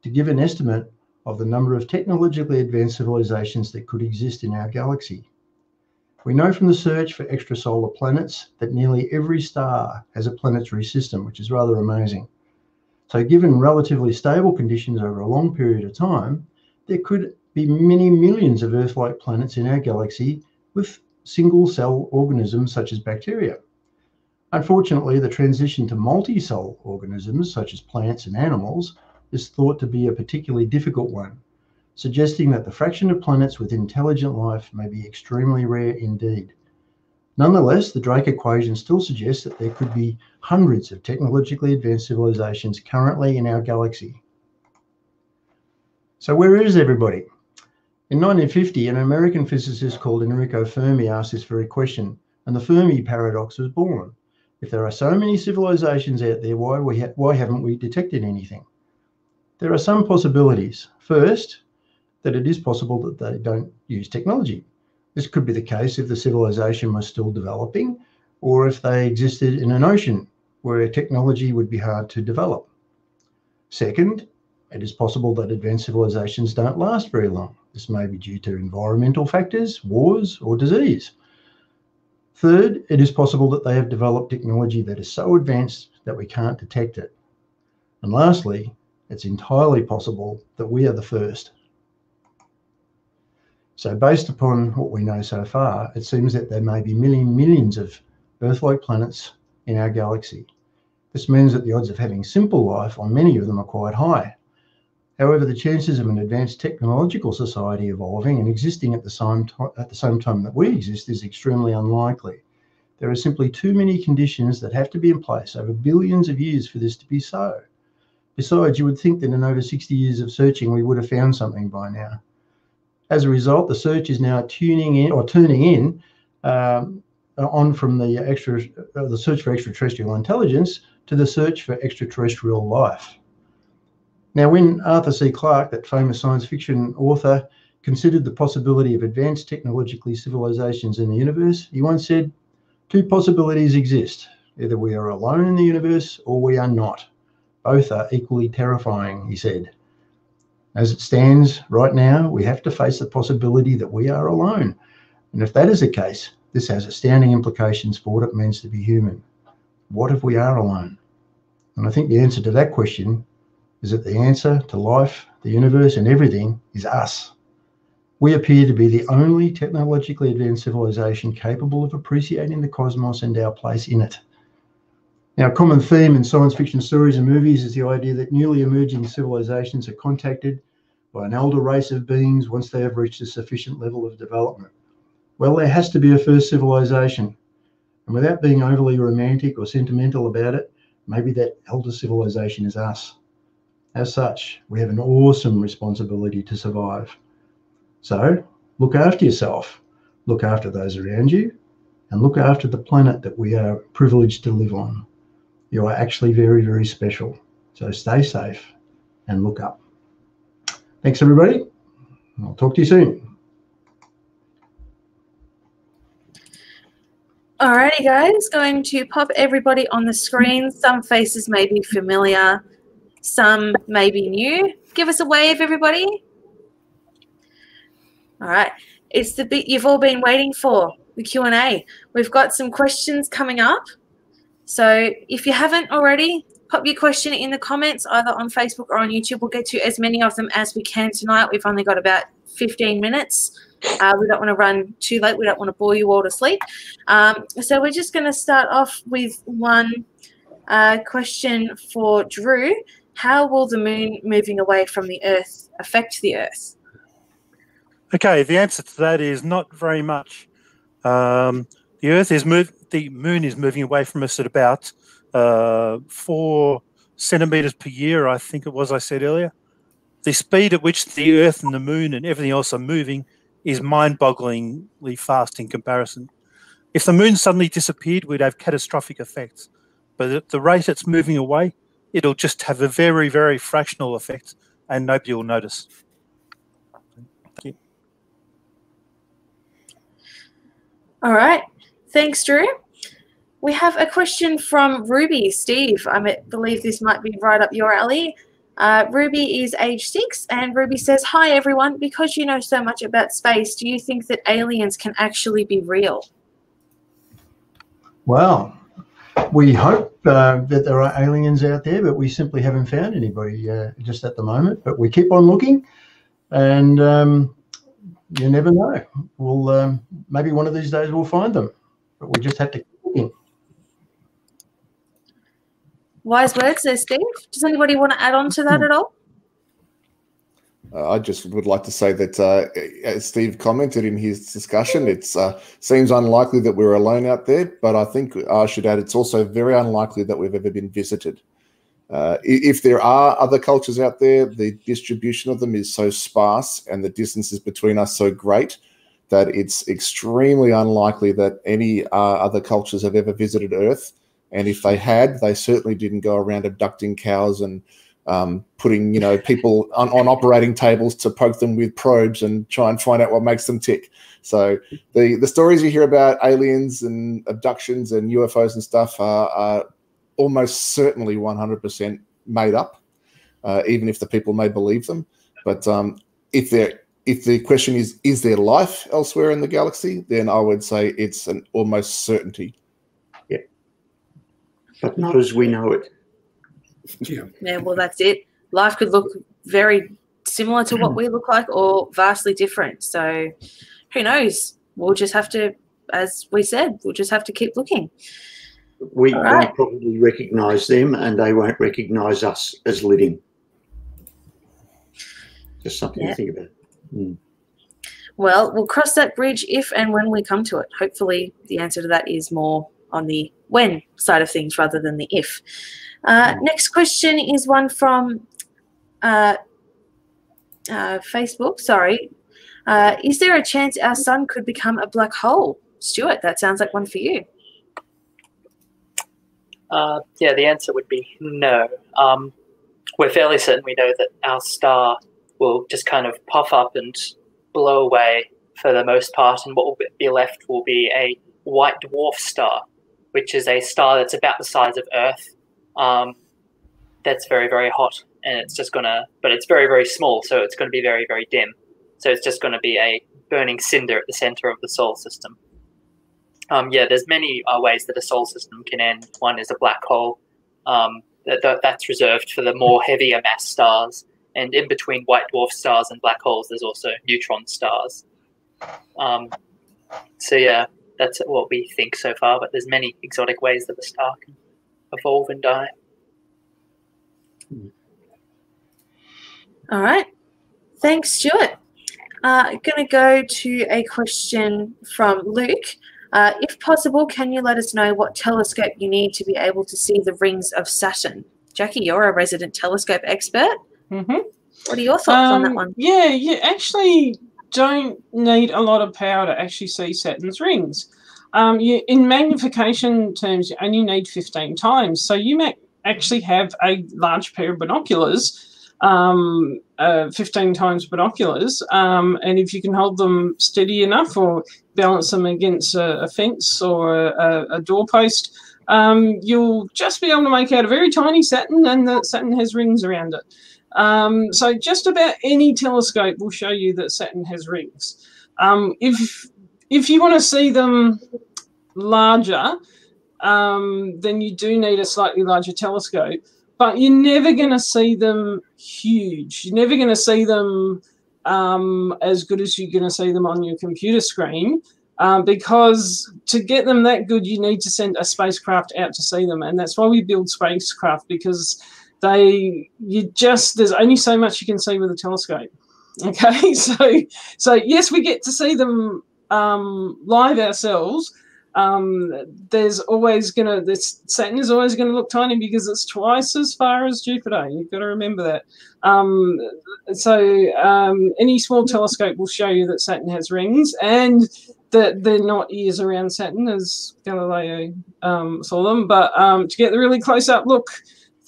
to give an estimate of the number of technologically advanced civilizations that could exist in our galaxy. We know from the search for extrasolar planets that nearly every star has a planetary system, which is rather amazing. So, given relatively stable conditions over a long period of time, there could be many millions of Earth like planets in our galaxy with single cell organisms such as bacteria. Unfortunately, the transition to multi cell organisms such as plants and animals is thought to be a particularly difficult one, suggesting that the fraction of planets with intelligent life may be extremely rare indeed. Nonetheless, the Drake equation still suggests that there could be hundreds of technologically advanced civilizations currently in our galaxy. So, where is everybody? In 1950, an American physicist called Enrico Fermi asked this very question, and the Fermi paradox was born. If there are so many civilizations out there, why, we ha- why haven't we detected anything? There are some possibilities. First, that it is possible that they don't use technology. This could be the case if the civilization was still developing or if they existed in an ocean where technology would be hard to develop. Second, it is possible that advanced civilizations don't last very long. This may be due to environmental factors, wars, or disease. Third, it is possible that they have developed technology that is so advanced that we can't detect it. And lastly, it's entirely possible that we are the first. So, based upon what we know so far, it seems that there may be million millions of Earth like planets in our galaxy. This means that the odds of having simple life on many of them are quite high. However, the chances of an advanced technological society evolving and existing at the same, at the same time that we exist is extremely unlikely. There are simply too many conditions that have to be in place over billions of years for this to be so. Besides, you would think that in over 60 years of searching, we would have found something by now. As a result, the search is now tuning in or turning in um, on from the extra uh, the search for extraterrestrial intelligence to the search for extraterrestrial life. Now, when Arthur C. Clarke, that famous science fiction author, considered the possibility of advanced technologically civilizations in the universe, he once said, Two possibilities exist. Either we are alone in the universe or we are not. Both are equally terrifying, he said. As it stands right now, we have to face the possibility that we are alone. And if that is the case, this has astounding implications for what it means to be human. What if we are alone? And I think the answer to that question is that the answer to life, the universe, and everything is us. We appear to be the only technologically advanced civilization capable of appreciating the cosmos and our place in it. Now, a common theme in science fiction stories and movies is the idea that newly emerging civilizations are contacted by an elder race of beings once they have reached a sufficient level of development. Well, there has to be a first civilization. And without being overly romantic or sentimental about it, maybe that elder civilization is us. As such, we have an awesome responsibility to survive. So, look after yourself, look after those around you, and look after the planet that we are privileged to live on. You are actually very, very special. So stay safe and look up. Thanks, everybody. I'll talk to you soon. Alrighty, guys, going to pop everybody on the screen. Some faces may be familiar, some may be new. Give us a wave, everybody. All right, it's the bit you've all been waiting for, the Q&A. We've got some questions coming up. So if you haven't already, pop your question in the comments either on Facebook or on YouTube. We'll get to as many of them as we can tonight. We've only got about 15 minutes. Uh, we don't want to run too late. We don't want to bore you all to sleep. Um, so we're just going to start off with one uh, question for Drew. How will the moon moving away from the Earth affect the Earth? Okay, the answer to that is not very much. Um, the Earth is move, the moon is moving away from us at about uh, four centimeters per year. I think it was I said earlier. The speed at which the Earth and the moon and everything else are moving is mind-bogglingly fast in comparison. If the moon suddenly disappeared, we'd have catastrophic effects. But at the rate it's moving away, it'll just have a very, very fractional effect, and nobody will notice. Thank you. All right. Thanks, Drew. We have a question from Ruby. Steve, I believe this might be right up your alley. Uh, Ruby is age six, and Ruby says, Hi, everyone. Because you know so much about space, do you think that aliens can actually be real? Well, we hope uh, that there are aliens out there, but we simply haven't found anybody uh, just at the moment. But we keep on looking, and um, you never know. We'll um, maybe one of these days we'll find them, but we just have to keep looking. Wise words there, Steve. Does anybody want to add on to that at all? Uh, I just would like to say that, uh, as Steve commented in his discussion, it uh, seems unlikely that we're alone out there. But I think I should add, it's also very unlikely that we've ever been visited. Uh, if there are other cultures out there, the distribution of them is so sparse and the distances between us so great that it's extremely unlikely that any uh, other cultures have ever visited Earth. And if they had, they certainly didn't go around abducting cows and um, putting you know people on, on, operating tables to poke them with probes and try and find out what makes them tick. So the the stories you hear about aliens and abductions and UFOs and stuff are, are almost certainly 100% made up, uh, even if the people may believe them. But um, if there if the question is is there life elsewhere in the galaxy, then I would say it's an almost certainty Yeah. but not as we know it. Yeah. Yeah, well, that's it. Life could look very similar to what we look like or vastly different. So who knows? We'll just have to, as we said, we'll just have to keep looking. We right. won't probably recognise them and they won't recognise us as living. Just something yeah. to think about. Mm. Well, we'll cross that bridge if and when we come to it. Hopefully, the answer to that is more on the when side of things rather than the if. Uh, next question is one from uh, uh, Facebook. Sorry. Uh, is there a chance our sun could become a black hole? Stuart, that sounds like one for you. Uh, yeah, the answer would be no. Um, we're fairly certain we know that our star will just kind of puff up and blow away for the most part, and what will be left will be a white dwarf star, which is a star that's about the size of Earth. Um, that's very, very hot, and it's just gonna, but it's very, very small, so it's to be very, very dim. So it's just to be a burning cinder at the center of the solar system. Um, yeah, there's many uh, ways that a solar system can end. One is a black hole. Um, that, that, that's reserved for the more heavier mass stars. And in between white dwarf stars and black holes, there's also neutron stars. Um, so yeah, that's what we think so far. But there's many exotic ways that the star can evolve and die. All right. Thanks, Stuart. Uh, going to go to a question from Luke. Uh, if possible, can you let us know what telescope you need to be able to see the rings of Saturn? Jackie, you're a resident telescope expert. Mm-hmm. What are your thoughts um, on that one? Yeah, you actually don't need a lot of power to actually see Saturn's rings. Um, you, in magnification terms, you only need 15 times. So you might actually have a large pair of binoculars um, uh, 15 times binoculars. Um, and if you can hold them steady enough or balance them against a, a fence or a, a doorpost, um, you'll just be able to make out a very tiny Saturn, and the Saturn has rings around it. Um, so just about any telescope will show you that Saturn has rings. Um, if if you want to see them larger, um, then you do need a slightly larger telescope. But you're never going to see them huge. You're never going to see them um, as good as you're going to see them on your computer screen. Um, because to get them that good, you need to send a spacecraft out to see them, and that's why we build spacecraft because they you just there's only so much you can see with a telescope. Okay, so so yes, we get to see them um, live ourselves, um, there's always gonna this Saturn is always gonna look tiny because it's twice as far as Jupiter. You've got to remember that. Um, so um, any small telescope will show you that Saturn has rings and that they're not ears around Saturn as Galileo um, saw them. But um, to get the really close up look,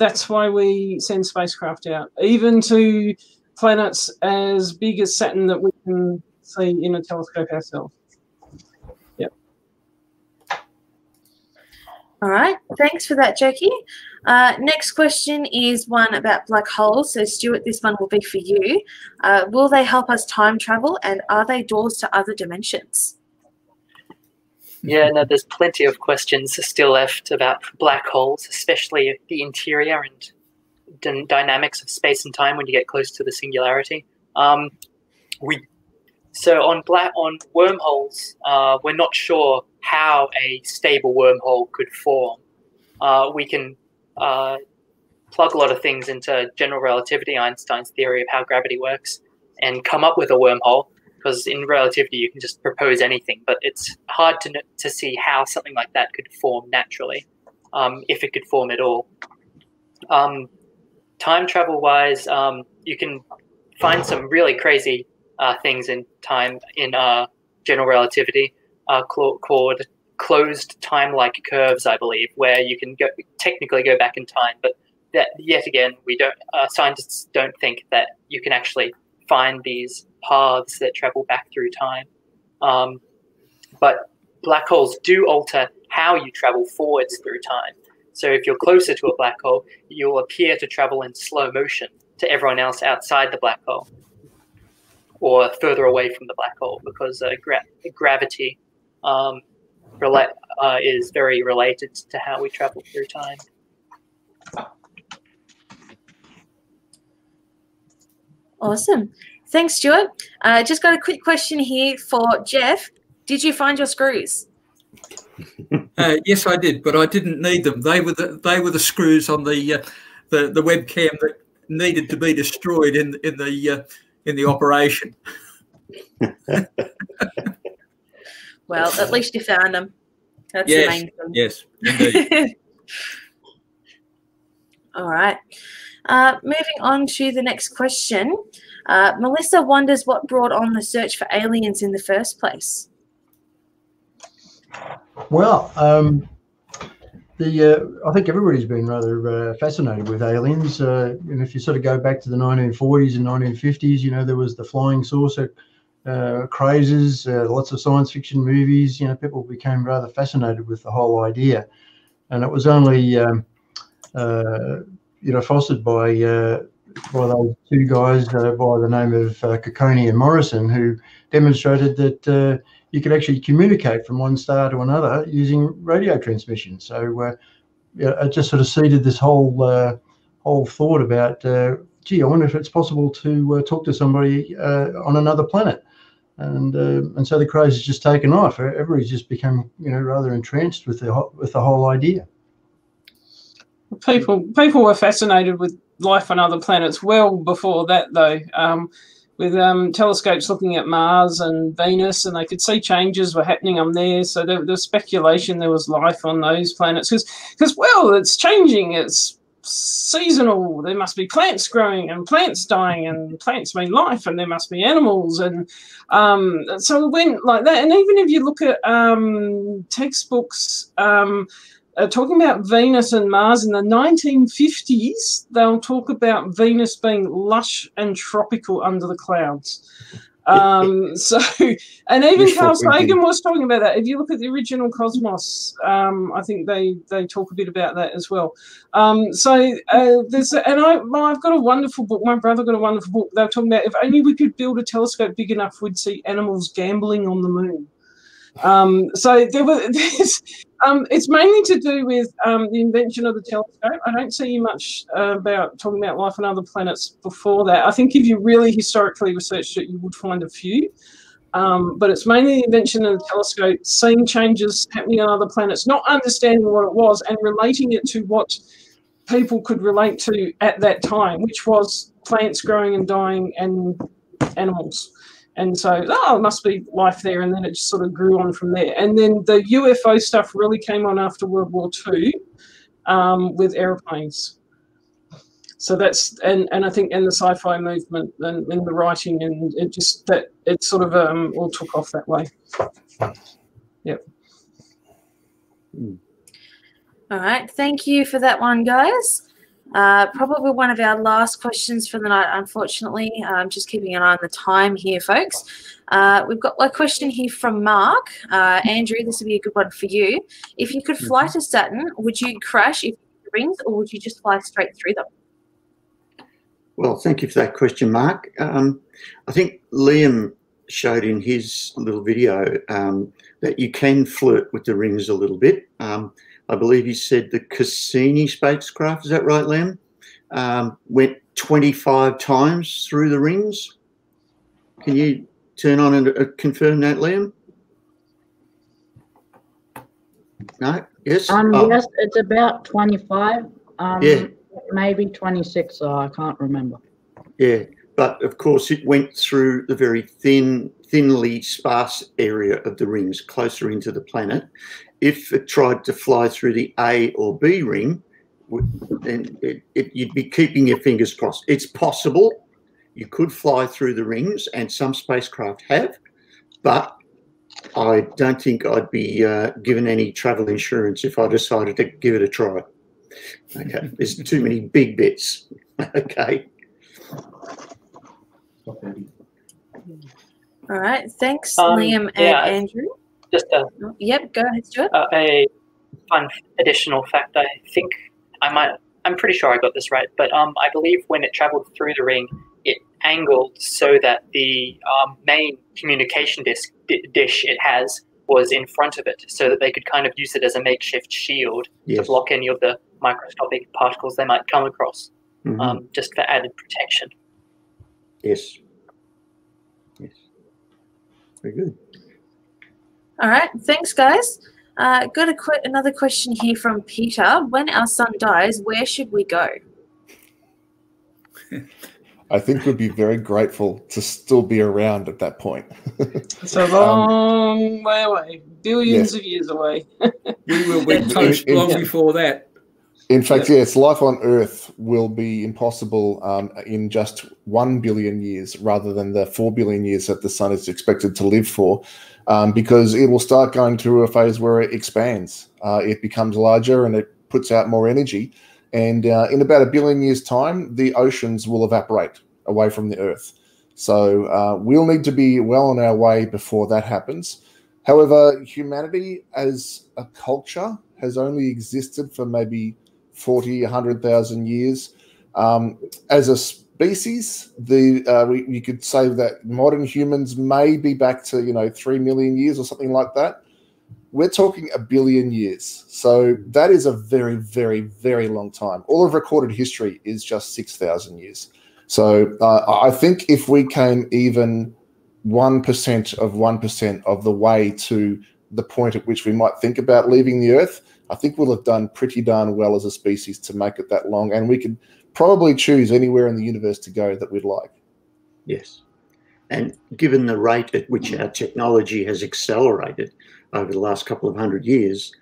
that's why we send spacecraft out, even to planets as big as Saturn that we can see in a telescope ourselves. Yep. All right, thanks for that, Jackie. Uh, next question is one about black holes. So, Stuart, this one will be for you. Uh, will they help us time travel, and are they doors to other dimensions? Yeah, no, there's plenty of questions still left about black holes, especially the interior and dynamics of space and time when you get close to the singularity. Um, we so on black on wormholes, uh, we're not sure how a stable wormhole could form. Uh, we can uh, plug a lot of things into general relativity, Einstein's theory of how gravity works, and come up with a wormhole. Because in relativity, you can just propose anything, but it's hard to to see how something like that could form naturally, um, if it could form at all. Um, time travel wise, um, you can find some really crazy uh, things in time in uh, general relativity uh, called closed time-like curves, I believe, where you can go, technically go back in time, but that yet again, we don't uh, scientists don't think that you can actually find these paths that travel back through time. Um, but black holes do alter how you travel forwards through time. So if you're closer to a black hole, you'll appear to travel in slow motion to everyone else outside the black hole or further away from the black hole because uh, gra- gravity um, uh, is very related to how we travel through time. Awesome. Thanks, Stuart. Uh, just got a quick question here for Jeff. Did you find your screws? Uh, yes, I did, but I didn't need them. They were the they were the screws on the uh, the the webcam that needed to be destroyed in in the uh, in the operation. well, at least you found them. That's yes, the main thing. Yes, indeed. All right. Uh, moving on to the next question. Uh, Melissa wonders what brought on the search for aliens in the first place. Well, um, the uh, I think everybody's been rather uh, fascinated with aliens. Uh, and if you sort of go back to the 1940s and 1950s, you know, there was the flying saucer uh, crazes, lots of science fiction movies. You know, people became rather fascinated with the whole idea. And it was only, um, uh, you know, fostered by by those two guys by the name of uh, and Morrison who demonstrated that you could actually communicate from one star to another using radio transmission. So uh, it just sort of seeded this whole uh, whole thought about, uh, gee, I wonder if it's possible to uh, talk to somebody uh, on another planet. And uh, and so the craze has just taken off. Everybody's just become you know rather entrenched with the with the whole idea. People people were fascinated with life on other planets well before that, though. Um, with um, telescopes looking at Mars and Venus, and they could see changes were happening on there. So there, there was speculation there was life on those planets because, well, it's changing. It's seasonal. There must be plants growing and plants dying, and plants mean life, and there must be animals, and um, so it went like that. And even if you look at um, textbooks. Uh, talking about Venus and Mars in the 1950s, they'll talk about Venus being lush and tropical under the clouds. Um, so, and even Carl. Sagan was talking about that. If you look at the original Cosmos, um, I think they they talk a bit about that as well. Um, so uh, there's, and I, well, I've got a wonderful book. My brother got a wonderful book. They were talking about if only we could build a telescope big enough, we'd see animals gambling on the moon. Um, so there were, um, it's mainly to do with um, the invention of the telescope. I don't see much uh, about talking about life on other planets before that. I think if you really historically researched it, you would find a few. Um, but it's mainly the invention of the telescope, seeing changes happening on other planets, not understanding what it was, and relating it to what people could relate to at that time, which was plants growing and dying and animals. And so, oh, it must be life there. And then it just sort of grew on from there. And then the UFO stuff really came on after World War II um, with airplanes. So that's and and I think in the sci-fi movement and in the writing and it just that it sort of um, all took off that way. Yep. All right, thank you for that one, guys. Uh, probably one of our last questions for the night, unfortunately. Um, just keeping an eye on the time here, folks. Uh, we've got a question here from Mark. Uh, Andrew, this would be a good one for you. If you could fly to Saturn, would you crash if you the rings, or would you just fly straight through them? Well, thank you for that question, Mark. Um, I think Liam showed in his little video um, that you can flirt with the rings a little bit. Um, I believe he said the Cassini spacecraft, is that right, Liam? Um, went 25 times through the rings. Can you turn on and uh, confirm that, Liam? No? Yes? Um, Oh, yes, it's about 25. Um, Yeah. Maybe 26, so I can't remember. Yeah, but of course it went through the very thin, thinly sparse area of the rings closer into the planet. If it tried to fly through the A or B ring, then it, it, you'd be keeping your fingers crossed. It's possible you could fly through the rings, and some spacecraft have, but I don't think I'd be uh, given any travel insurance if I decided to give it a try. Okay, there's too many big bits. okay. All right, thanks, Um, Liam and yeah, Andrew. Just a, Yep, go ahead, Stuart. uh, a fun additional fact. I think I might. I'm pretty sure I got this right, but um, I believe when it traveled through the ring, it angled so that the um, main communication disc di- dish it has was in front of it, so that they could kind of use it as a makeshift shield to block any of the microscopic particles they might come across, Mhm. um, just for added protection. Yes. Yes. Very good. All right, thanks, guys. Uh, got a qu- another question here from Peter. When our sun dies, where should we go? I think we'd be very grateful to still be around at that point. It's a long way away, billions yes. of years away. We will be toast long in- before that. In fact, yes, life on Earth will be impossible um, in just one billion years rather than the four billion years that the sun is expected to live for, um, because it will start going through a phase where it expands. Uh, it becomes larger and it puts out more energy. And uh, in about a billion years' time, the oceans will evaporate away from the Earth. So uh, we'll need to be well on our way before that happens. However, humanity as a culture has only existed for maybe 40, 100,000 years. Um, as a species, the uh, we, you could say that modern humans may be back to, you know, 3 million years or something like that. We're talking a billion years. So that is a very, very, very long time. All of recorded history is just 6,000 years. So uh, I think if we came even 1% of 1% of the way to the point at which we might think about leaving the Earth, I think we'll have done pretty darn well as a species to make it that long. And we could probably choose anywhere in the universe to go that we'd like. Yes. And given the rate at which our technology has accelerated over the last couple of hundred years,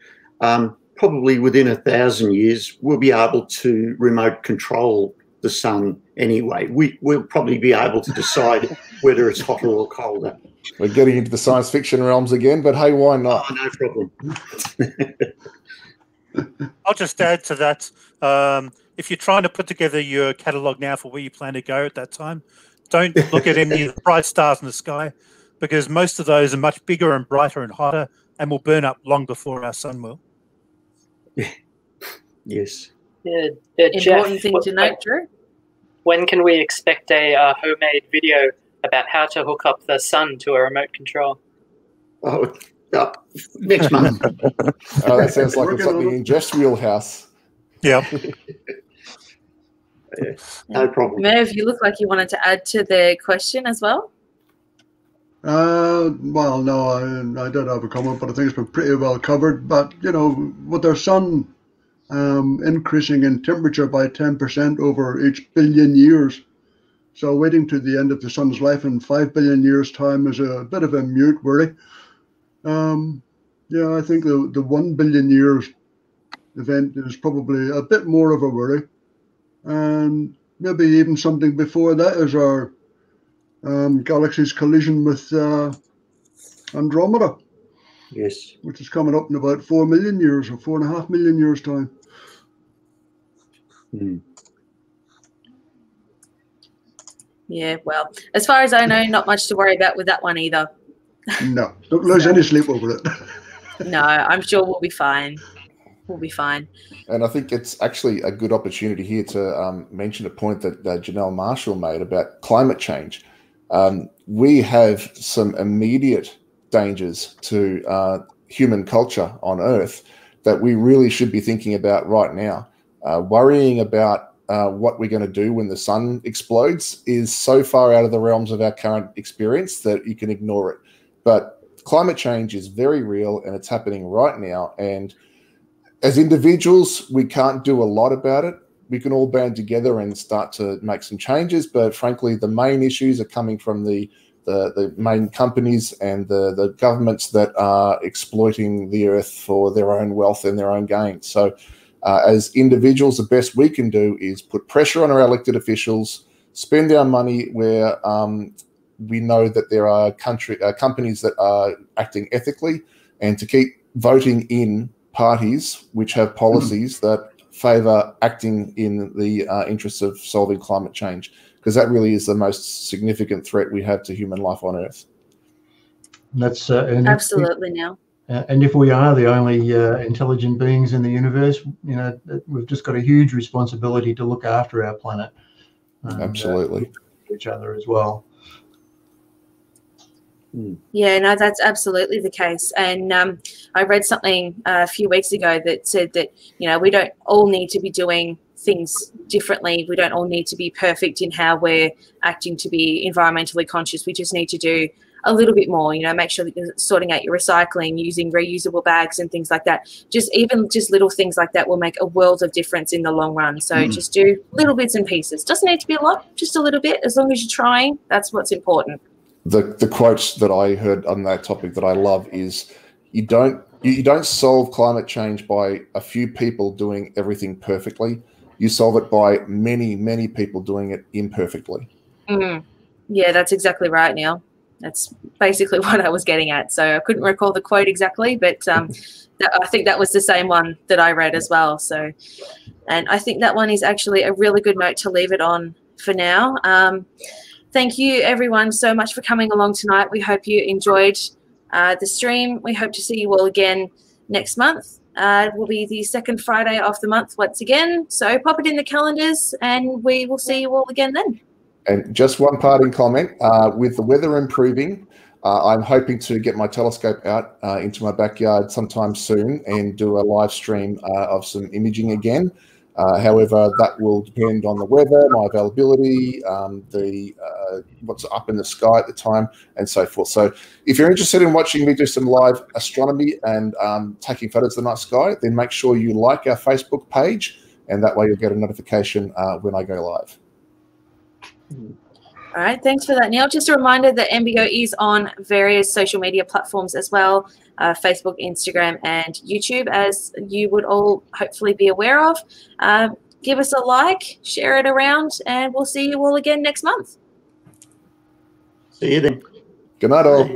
um, probably within a thousand years, we'll be able to remote control the sun anyway. We, we'll probably be able to decide whether it's hotter or colder. We're getting into the science fiction realms again, but hey, why not? Oh, no problem. I'll just add to that. Um, if you're trying to put together your catalogue now for where you plan to go at that time, don't look at any of the bright stars in the sky because most of those are much bigger and brighter and hotter and will burn up long before our sun will. yes. Yeah, yeah, Important Jeff, thing what- to note, Drew. When can we expect a uh, homemade video about how to hook up the sun to a remote control? Oh, uh, next month. Oh, that sounds like it's like the ingest wheelhouse. Yeah. No problem. Merv, you look like you wanted to add to the question as well. Uh, well, no, I, I did have a comment, but I think it's been pretty well covered. But you know, with our sun um, increasing in temperature by ten percent over each billion years, so waiting to the end of the sun's life in five billion years' time is a bit of a mute worry. Um, yeah, I think the the one billion years event is probably a bit more of a worry, and maybe even something before that is our um, galaxy's collision with uh, Andromeda, Yes. which is coming up in about four million years or four and a half million years' time. Hmm. Yeah, well, as far as I know, not much to worry about with that one either. No, don't lose any sleep over it. No, I'm sure we'll be fine. We'll be fine. And I think it's actually a good opportunity here to um, mention a point that Janelle Marshall made about climate change. Um, we have some immediate dangers to uh, human culture on Earth that we really should be thinking about right now. Uh, worrying about uh, what we're going to do when the sun explodes is so far out of the realms of our current experience that you can ignore it. But climate change is very real and it's happening right now. And as individuals, we can't do a lot about it. We can all band together and start to make some changes, but frankly, the main issues are coming from the the, the main companies and the, the governments that are exploiting the earth for their own wealth and their own gain. So, uh, as individuals, the best we can do is put pressure on our elected officials, spend our money where um, we know that there are country uh, companies that are acting ethically, and to keep voting in parties which have policies that favour acting in the uh, interests of solving climate change, because that really is the most significant threat we have to human life on Earth. That's uh, and if Absolutely now. Uh, and if we are the only uh, intelligent beings in the universe, you know, we've just got a huge responsibility to look after our planet. and, uh, Absolutely. each other as well. Yeah, no, that's absolutely the case. And um, I read something uh, a few weeks ago that said that, you know, we don't all need to be doing things differently. We don't all need to be perfect in how we're acting to be environmentally conscious. We just need to do a little bit more, you know, make sure that you're sorting out your recycling, using reusable bags and things like that. Just even just little things like that will make a world of difference in the long run. So Mm. just do little bits and pieces. Doesn't need to be a lot, just a little bit. As long as you're trying, that's what's important. The the quotes that I heard on that topic that I love is you don't you, you don't solve climate change by a few people doing everything perfectly. You solve it by many many people doing it imperfectly. Mm. Yeah, that's exactly right, Neil. That's basically what I was getting at. So I couldn't recall the quote exactly, but um, that, I think that was the same one that I read as well. So, and I think that one is actually a really good note to leave it on for now. Um, thank you, everyone, so much for coming along tonight. We hope you enjoyed uh, the stream. We hope to see you all again next month. Uh, it will be the second Friday of the month once again. So pop it in the calendars, and we will see you all again then. And just one parting comment: uh, with the weather improving, uh, I'm hoping to get my telescope out uh, into my backyard sometime soon and do a live stream uh, of some imaging again. Uh, however, that will depend on the weather, my availability, um, the uh, what's up in the sky at the time, and so forth. So, if you're interested in watching me do some live astronomy and um, taking photos of the night sky, then make sure you like our Facebook page, and that way you'll get a notification uh, when I go live. All right, thanks for that, Neil. Just a reminder that MBO is on various social media platforms as well uh, Facebook, Instagram, and YouTube, as you would all hopefully be aware of. Uh, give us a like, share it around, and we'll see you all again next month. See you then. Good night, all.